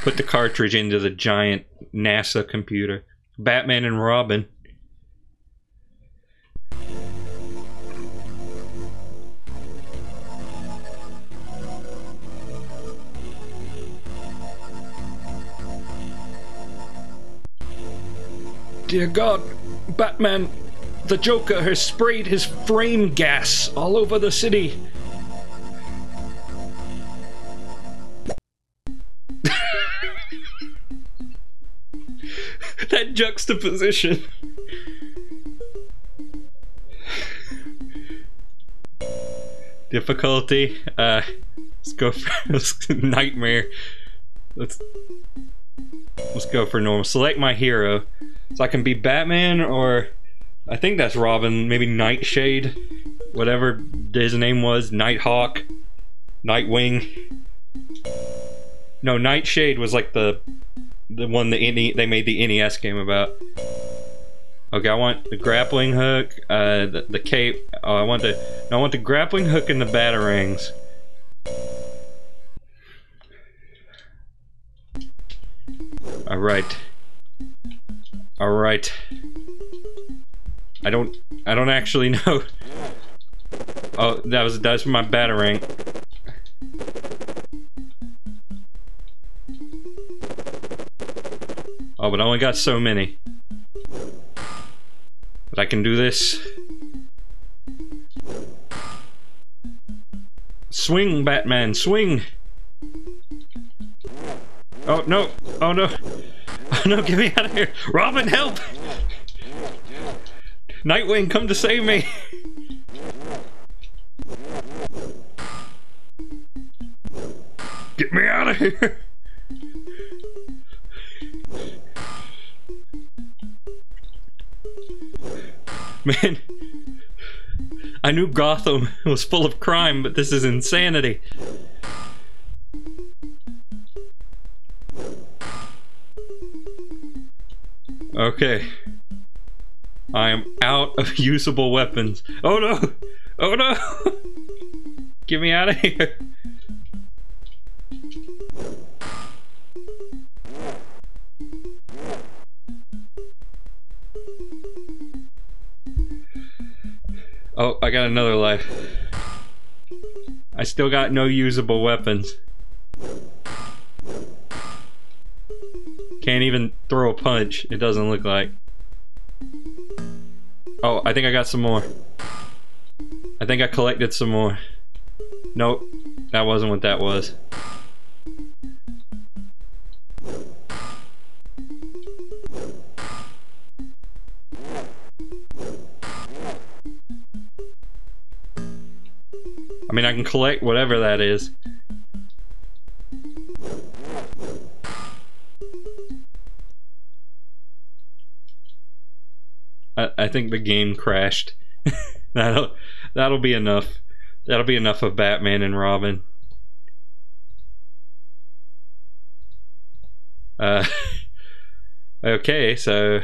Put the cartridge into the giant NASA computer. Batman and Robin. Dear God, Batman, the Joker has sprayed his frame gas all over the city. that juxtaposition. Difficulty. Uh, let's go for nightmare. Let's let's go for normal. Select my hero, so I can be Batman or I think that's Robin. Maybe Nightshade, whatever his name was. Nighthawk, Nightwing. No, Nightshade was like the the one that NE, they made the NES game about. Okay, I want the grappling hook, uh, the, the cape. Oh, I want the no, I want the grappling hook and the batarangs. All right. All right. I don't. I don't actually know. Oh, that was that's my batarang. Oh, but I only got so many. But I can do this. Swing, Batman, swing! Oh, no! Oh, no! Oh, no, get me out of here! Robin, help! Nightwing, come to save me! Get me out of here! Man, I knew Gotham was full of crime, but this is insanity. Okay. I am out of usable weapons. Oh no! Oh no! Get me out of here! Oh, I got another life. I still got no usable weapons. Can't even throw a punch, it doesn't look like. Oh, I think I got some more. I think I collected some more. Nope, that wasn't what that was. I mean, I can collect whatever that is. I, think the game crashed. that'll that'll be enough. That'll be enough of Batman and Robin. Uh, okay, so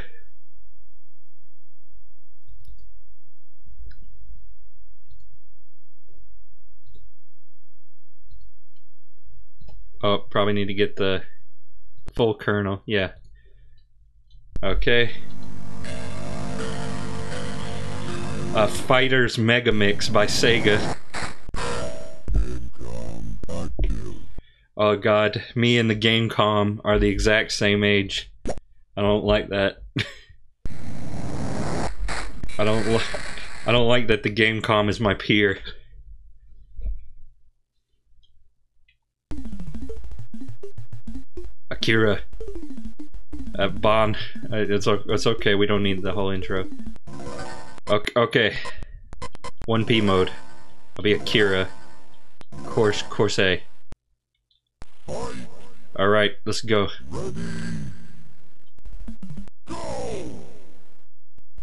Oh, probably need to get the full kernel. Yeah. Okay. Uh, Fighters Mega Mix by Sega. Oh god, me and the Game.com are the exact same age. I don't like that. I don't li I don't like that the Game.com is my peer. Akira. Uh, Bahn. It's, it's okay, we don't need the whole intro. Okay, okay. 1P mode. I'll be Akira. Course, course A. Alright, let's go.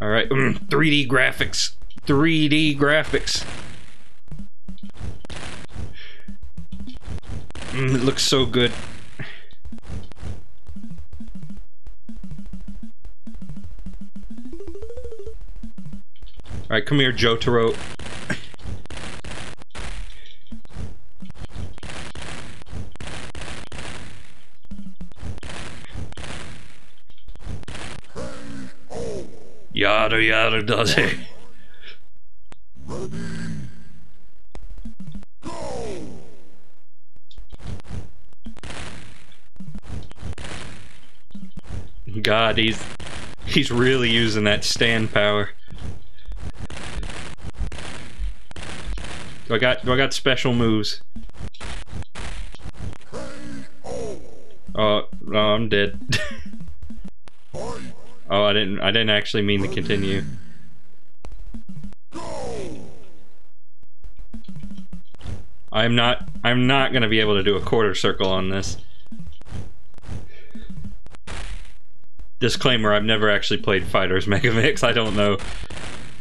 Alright, 3D graphics. 3D graphics. Mm, it looks so good. Alright, come here, Joe Jotaro. Yada yada does it. God, he's he's really using that stand power. Do I got do I got special moves? Oh, oh I'm dead. oh, I didn't I didn't actually mean to continue. I'm not I'm not gonna be able to do a quarter circle on this. Disclaimer, I've never actually played Fighters Mega Mix. I don't know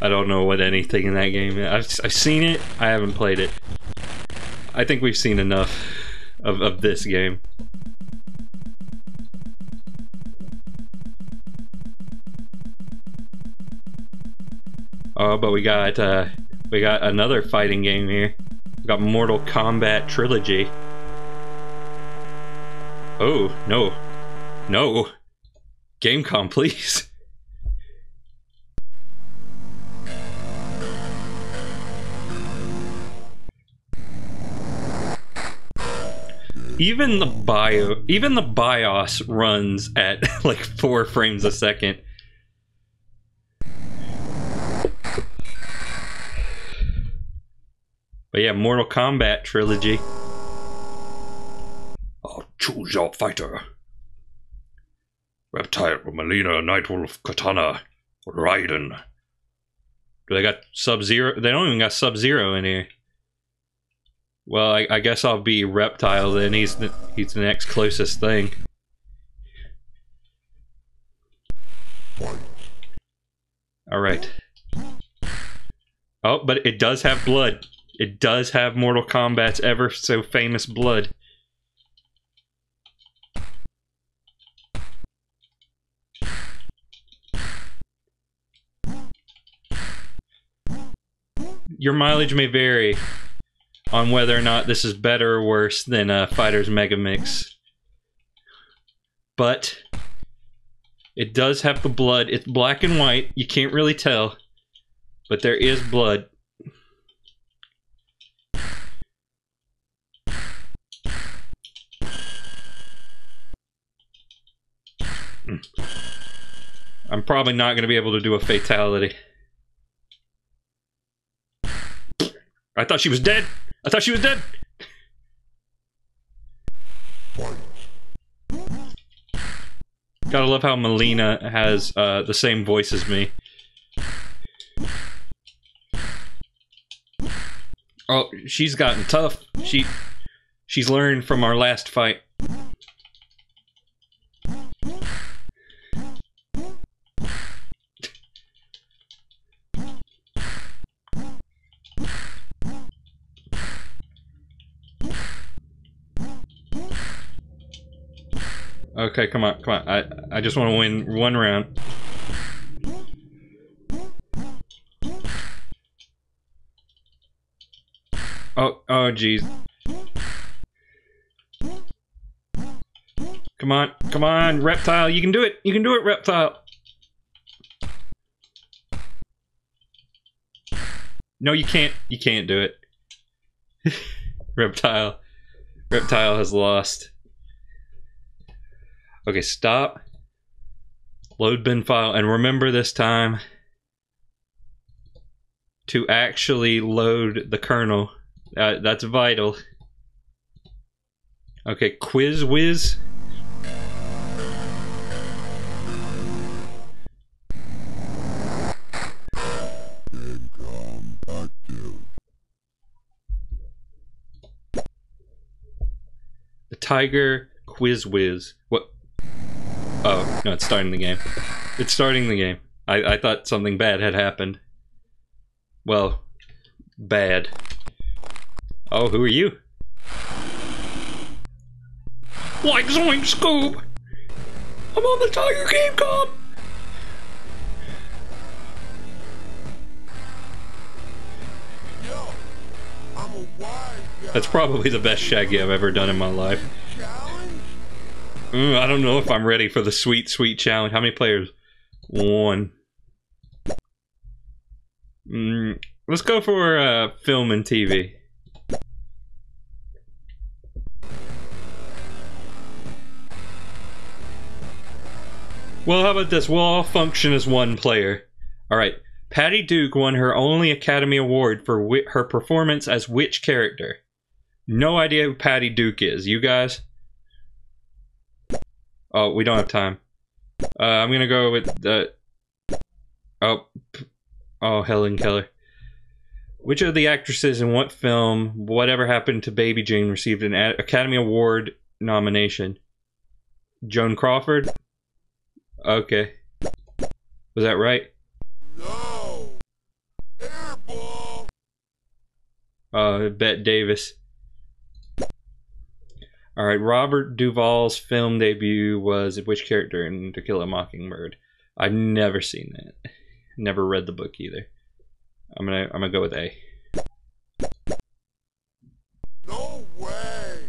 I don't know what anything in that game is. I've, I've seen it, I haven't played it. I think we've seen enough of, of this game. Oh, but we got uh, we got another fighting game here. We got Mortal Kombat Trilogy. Oh, no. No. Game.com, please. Even the bio even the bios runs at like four frames a second. But yeah mortal kombat trilogy. I'll choose your fighter. Reptile Mileena nightwolf Kitana raiden. Do they got sub zero they don't even got sub zero in here well, I, I guess I'll be Reptile then. He's the, he's the next closest thing. Alright. Oh, but it does have blood. It does have Mortal Kombat's ever so famous blood. Your mileage may vary on whether or not this is better or worse than uh, Fighters Mega Mix. But it does have the blood. It's black and white. You can't really tell. But there is blood. Hmm. I'm probably not going to be able to do a fatality. I thought she was dead. I thought she was dead. Gotta love how Mileena has uh, the same voice as me. Oh, she's gotten tough. She she's learned from our last fight. Okay, come on, come on. I I just want to win one round. Oh, oh, jeez. Come on, come on, reptile. You can do it. You can do it, reptile. No, you can't. You can't do it. reptile. Reptile has lost. Okay, stop. Load bin file. And remember this time to actually load the kernel. Uh, that's vital. Okay, quiz whiz. The Tiger Quiz Whiz. What? Oh, no, it's starting the game. It's starting the game. I, I thought something bad had happened. Well, bad. Oh, who are you? Like Zoink Scoob! I'm on the Tiger Game.com! Yo, I'm a wise guy. That's probably the best Shaggy I've ever done in my life. Mm, I don't know if I'm ready for the sweet, sweet challenge. How many players? One. Mm, let's go for uh, film and TV. Well, how about this? We'll all function as one player. All right. Patty Duke won her only Academy Award for her performance as which character? No idea who Patty Duke is. You guys? Oh, we don't have time. Uh, I'm gonna go with the. Oh, oh, Helen Keller. Which of the actresses in what film, Whatever Happened to Baby Jane, received an Academy Award nomination? Joan Crawford. Okay, was that right? No. Airball. Uh, Bette Davis. All right, Robert Duvall's film debut was which character in To Kill a Mockingbird? I've never seen that. Never read the book either. I'm gonna I'm gonna go with A. No way.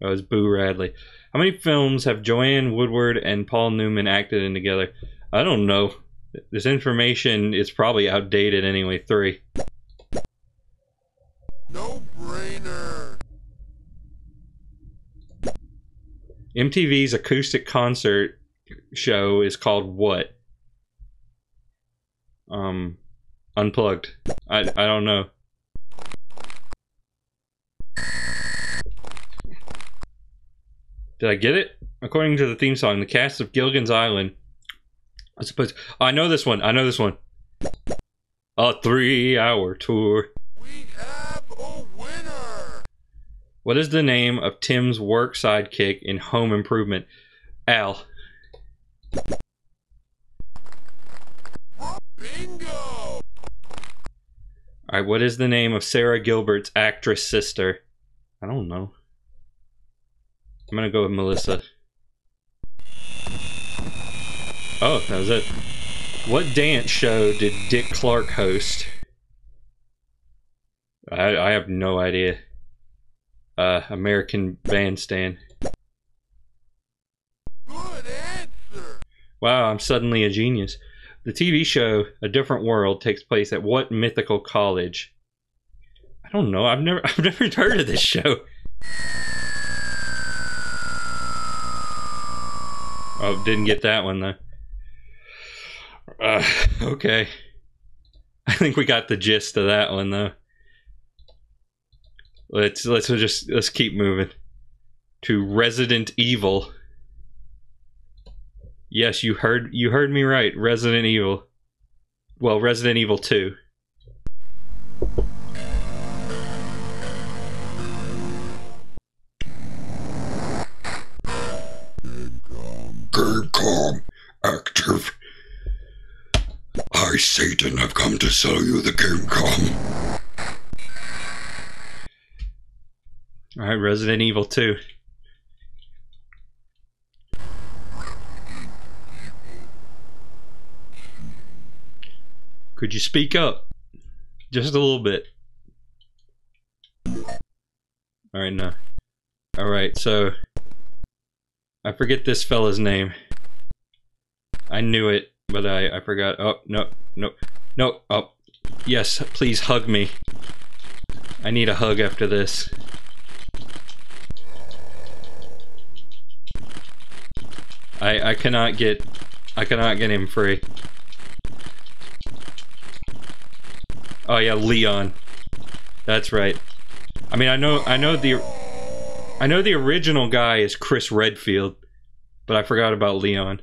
That was Boo Radley. How many films have Joanne Woodward and Paul Newman acted in together? I don't know. This information is probably outdated anyway. Three. No brainer. MTV's acoustic concert show is called what? Um, unplugged. I I don't know. Did I get it? According to the theme song, the cast of Gilligan's Island. I suppose I know this one. I know this one. A three-hour tour. We have a winner. What is the name of Tim's work sidekick in Home Improvement? Al. Bingo. All right, what is the name of Sara Gilbert's actress sister? I don't know. I'm gonna go with Melissa. Oh, that was it. What dance show did Dick Clark host? I I have no idea. Uh, American Bandstand. Good answer. Wow, I'm suddenly a genius. The TV show A Different World takes place at what mythical college? I don't know. I've never I've never heard of this show. Oh, didn't get that one though. Uh, okay. I think we got the gist of that one though. Let's let's just let's keep moving to Resident Evil. Yes, you heard you heard me right. Resident Evil. Well, Resident Evil 2. Game.com active. I, Satan, have come to sell you the Game.com. All right, Resident Evil 2. Could you speak up? Just a little bit. Alright, no. Alright, so. I forget this fella's name. I knew it, but I, I forgot. Oh, no, no, no. Oh, yes, please hug me. I need a hug after this. I I cannot get I cannot get him free. Oh yeah, Leon. That's right. I mean, I know I know the I know the original guy is Chris Redfield, but I forgot about Leon.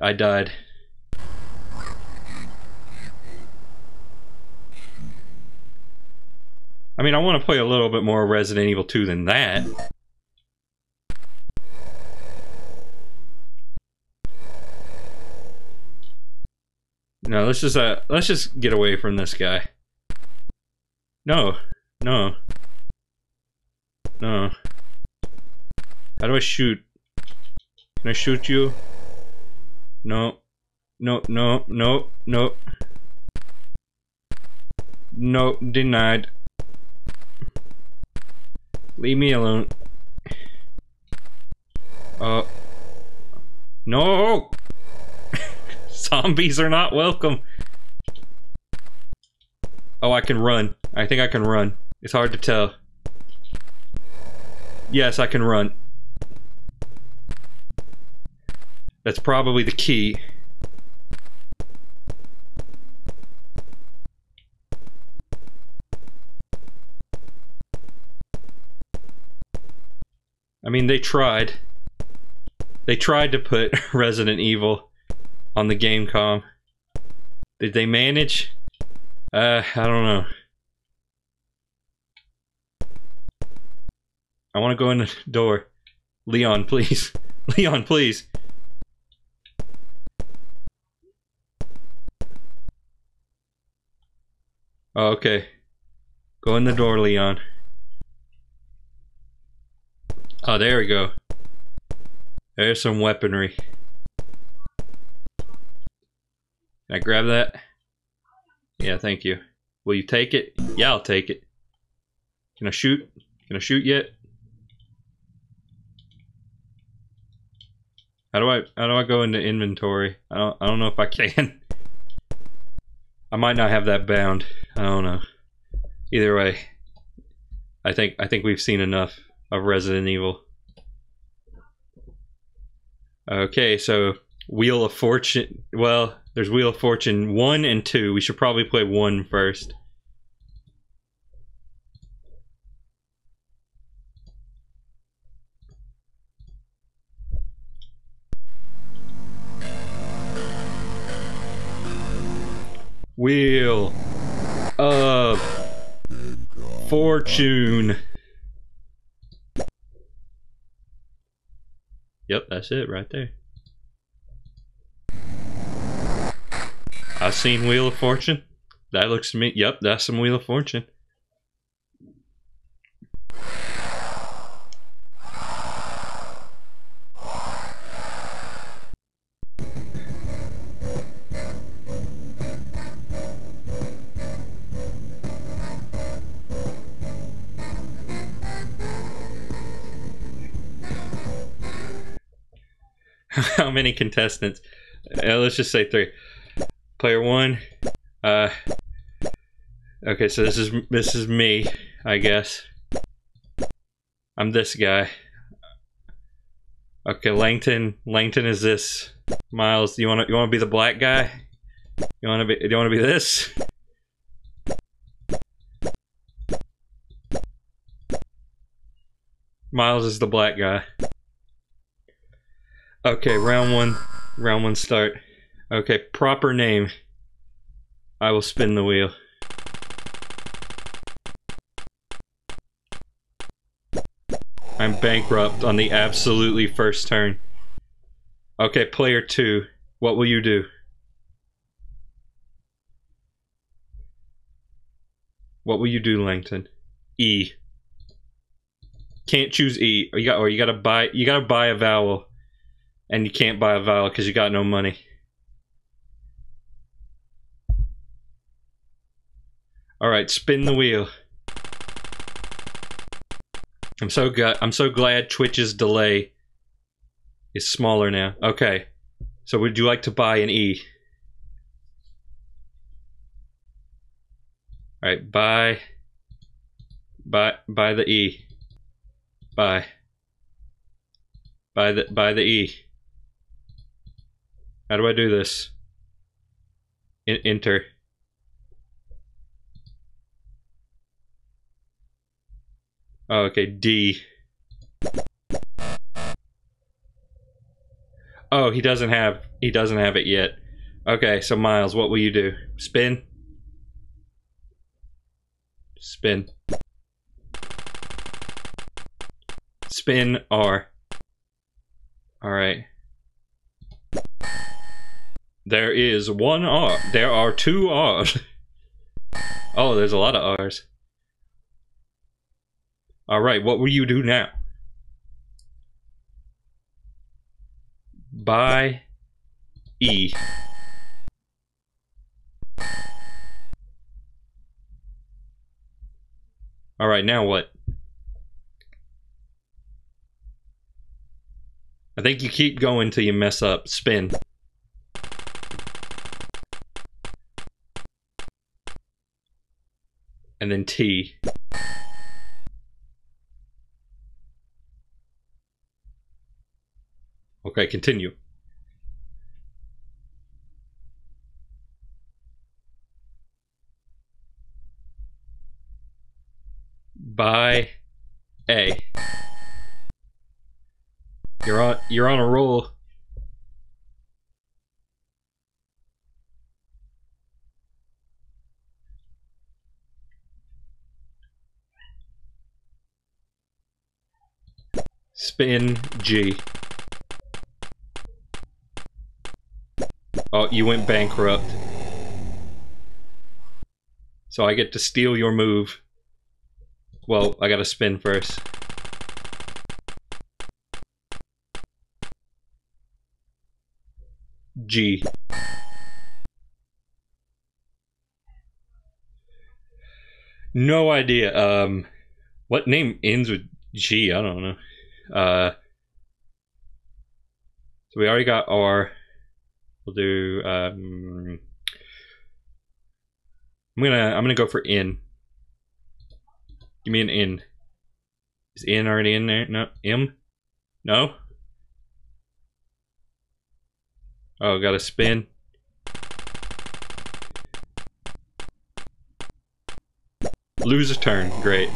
I died. I mean, I want to play a little bit more Resident Evil 2 than that. No, let's just uh let's just get away from this guy. No. No. No. How do I shoot? Can I shoot you? No. No, no, no, no. No, denied. Leave me alone. Oh. No! Zombies are not welcome. Oh, I can run. I think I can run. It's hard to tell. Yes, I can run. That's probably the key. I mean, they tried. They tried to put Resident Evil on the Game.com. Did they manage? Uh, I don't know. I want to go in the door. Leon, please. Leon, please. Oh, okay. Go in the door, Leon. Oh, there we go. There's some weaponry. Can I grab that? Yeah, thank you. Will you take it? Yeah, I'll take it. Can I shoot? Can I shoot yet? How do I how do I go into inventory? I don't I don't know if I can. I might not have that bound. I don't know. Either way, I think I think we've seen enough of Resident Evil. Okay, so Wheel of Fortune. Well, there's Wheel of Fortune 1 and 2. We should probably play 1 first. Wheel of Fortune. Yep, that's it right there. I've seen Wheel of Fortune. That looks to me, yep, that's some Wheel of Fortune. How many contestants? Uh, let's just say three. Player one. Uh. Okay, so this is this is me, I guess. I'm this guy. Okay, Langton. Langton is this. Miles, you want you want to be the black guy? You want to be? Do you want to be this? Miles is the black guy. Okay, round one. Round one start. Okay, proper name. I will spin the wheel. I'm bankrupt on the absolutely first turn. Okay, player two, what will you do? What will you do, Langton? E. Can't choose E. Or you got or you gotta buy you gotta buy a vowel. And you can't buy a vowel because you got no money. Alright, spin the wheel. I'm so glad I'm so glad Twitch's delay is smaller now. Okay. So would you like to buy an E? Alright, buy buy buy the E. Buy. Buy the buy the E. How do I do this? In, enter. Oh, okay, D. Oh, he doesn't have he doesn't have it yet. Okay, so Miles, what will you do? Spin? Spin. Spin R. Alright. There is one R. There are two R's. oh, there's a lot of R's. Alright, what will you do now? Buy E. Alright, now what? I think you keep going till you mess up. Spin. And then T. Okay, continue. By A. You're on you're on a roll. Spin G. Oh, you went bankrupt. So I get to steal your move. Well, I gotta spin first. G. No idea. Um, what name ends with G? I don't know. Uh, so we already got R. We'll do. Um, I'm gonna. I'm gonna go for in. Give me an in. Is in already in there? No. M. No. Oh, got a spin. Lose a turn. Great.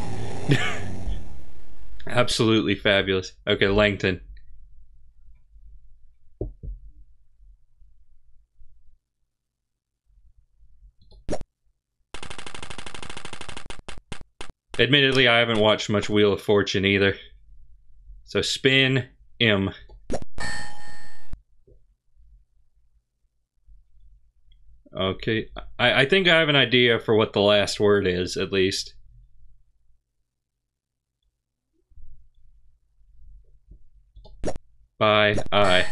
Absolutely fabulous. Okay, Langton. Admittedly, I haven't watched much Wheel of Fortune either. So spin M. Okay, I, I think I have an idea for what the last word is, at least. By I.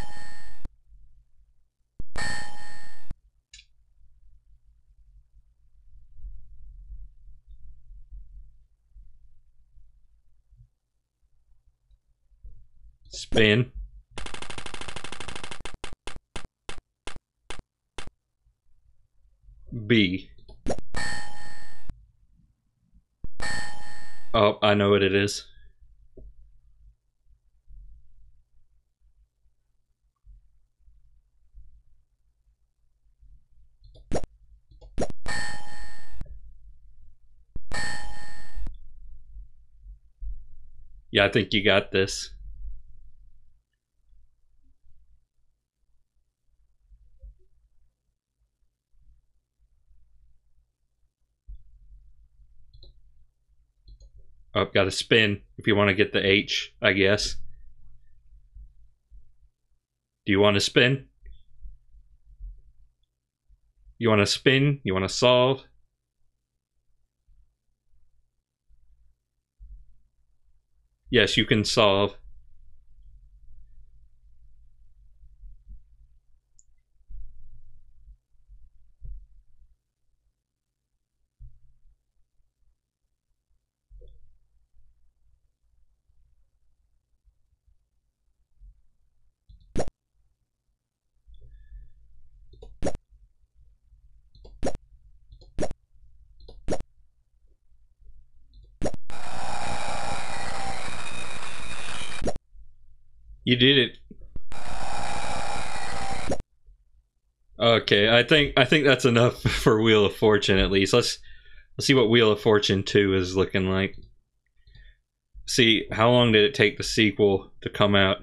Spin. B. Oh, I know what it is. Yeah, I think you got this. I've got to spin if you want to get the H, I guess. Do you want to spin? You want to spin? You want to solve? Yes, you can solve. You did it. Okay, I think I think that's enough for Wheel of Fortune at least. Let's let's see what Wheel of Fortune 2 is looking like. See, how long did it take the sequel to come out?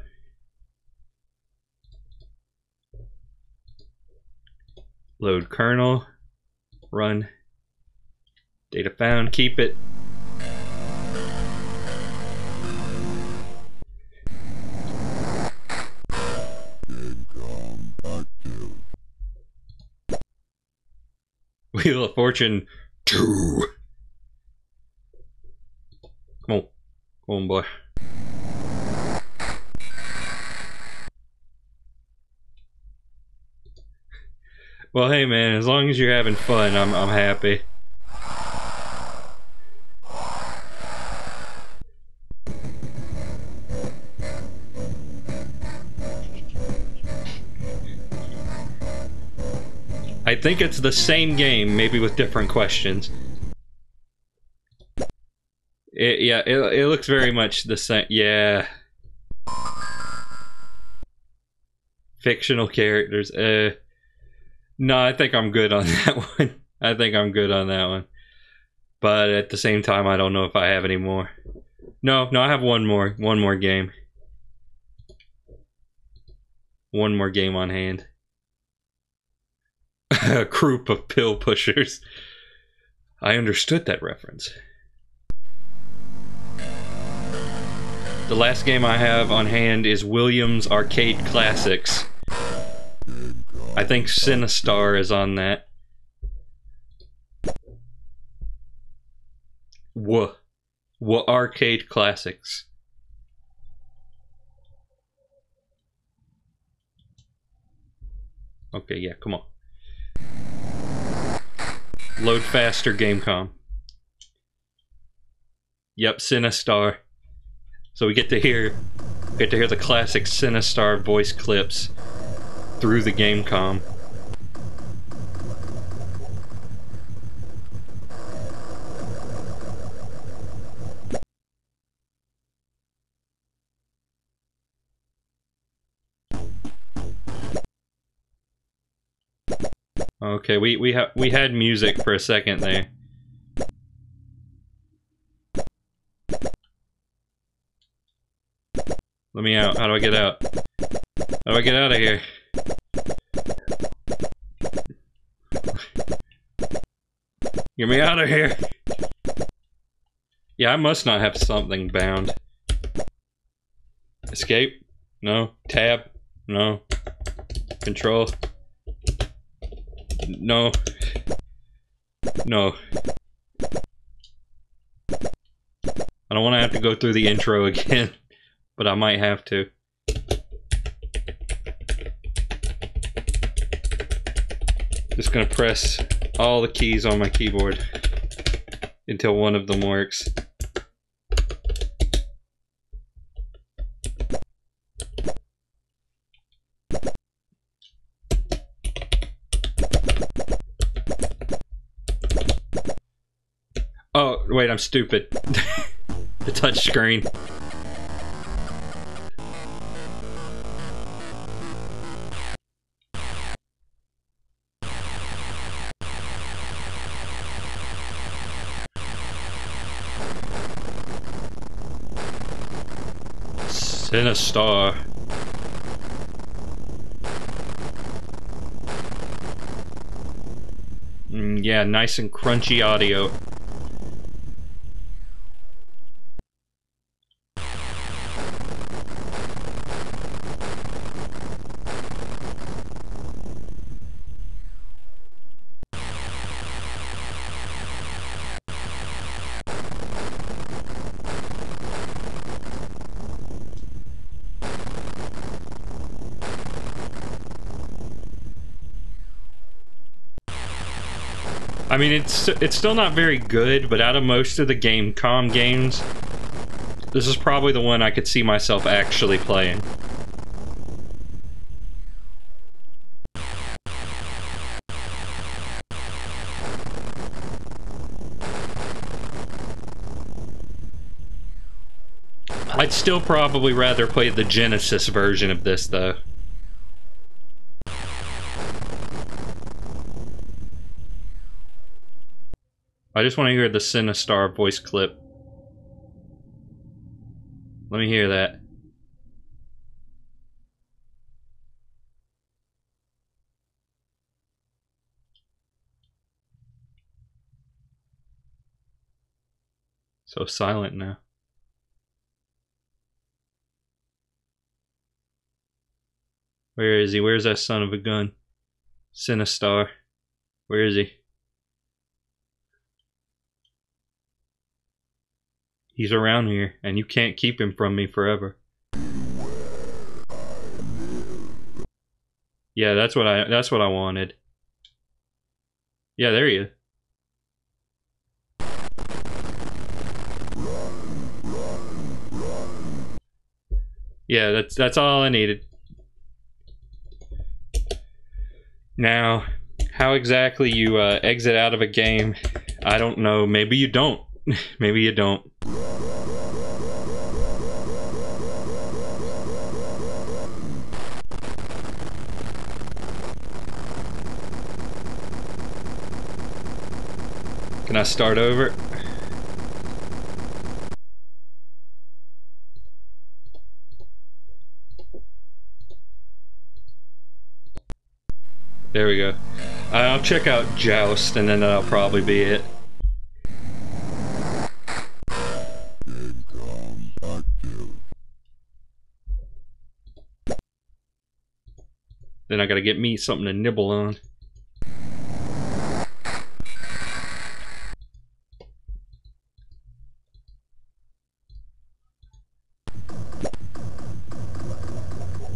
Load kernel, run, data found, keep it. Wheel of Fortune 2. Come on. Come on, boy. Well, hey, man, as long as you're having fun, I'm, I'm happy. Think it's the same game, maybe with different questions. It, yeah, it, it looks very much the same. Yeah. Fictional characters. Uh, no, I think I'm good on that one. I think I'm good on that one. But at the same time, I don't know if I have any more. No, no, I have one more. One more game. One more game on hand. A group of pill pushers. I understood that reference. The last game I have on hand is Williams Arcade Classics. I think Sinistar is on that. W. W Arcade Classics. Okay, yeah, come on. Load faster, Game.com. Yep, Sinistar. So we get to hear get to hear the classic Sinistar voice clips through the Game.com. Okay, we we have we had music for a second there. Let me out. How do I get out? How do I get out of here? Get me out of here! Yeah, I must not have something bound. Escape? No. Tab? No. Control? No. No. I don't want to have to go through the intro again, but I might have to. Just gonna press all the keys on my keyboard until one of them works. Wait, I'm stupid. the touch screen. Sinistar. Mm, yeah, nice and crunchy audio. I mean, it's it's still not very good, but out of most of the Game.com games, this is probably the one I could see myself actually playing. I'd still probably rather play the Genesis version of this, though. Just want to hear the Sinistar voice clip. Let me hear that. So silent now. Where is he? Where's that son of a gun? Sinistar. Where is he? He's around here, and you can't keep him from me forever. Yeah, that's what I that's what I wanted. Yeah, there he is. Yeah, that's that's all I needed. Now, how exactly you uh, exit out of a game, I don't know. Maybe you don't. Maybe you don't. Can I start over? There we go. I'll check out Joust and then that'll probably be it. Then I gotta get me something to nibble on.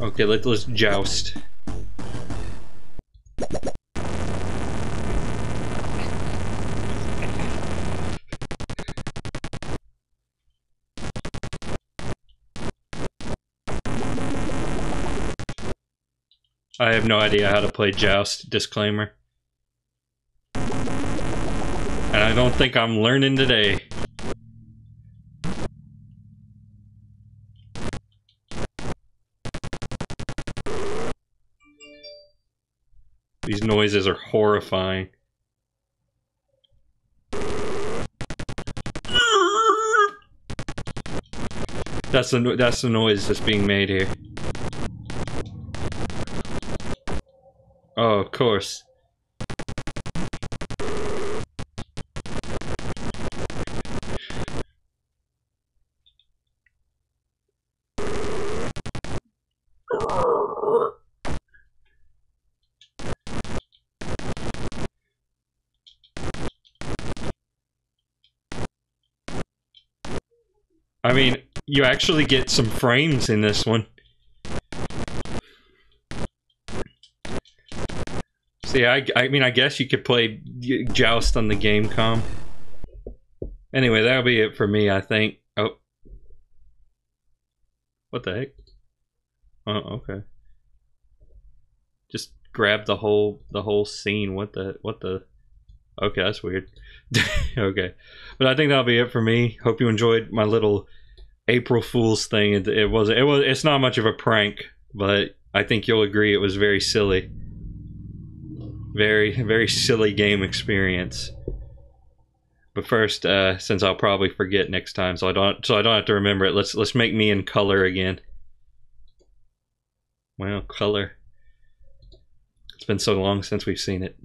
Okay, let, let's joust. I have no idea how to play Joust, disclaimer. And I don't think I'm learning today. These noises are horrifying. That's the that's the noise that's being made here. Course. I mean, you actually get some frames in this one. See, I, I mean, I guess you could play Joust on the Game.com. Anyway, that'll be it for me, I think. Oh. What the heck? Oh, okay. Just grab the whole the whole scene. What the what the Okay, that's weird. okay. But I think that'll be it for me. Hope you enjoyed my little April Fool's thing. It, it was it was it's not much of a prank, but I think you'll agree it was very silly. Very very silly game experience. But first, uh, since I'll probably forget next time, so I don't so I don't have to remember it. Let's let's make me in color again. Well, color. It's been so long since we've seen it.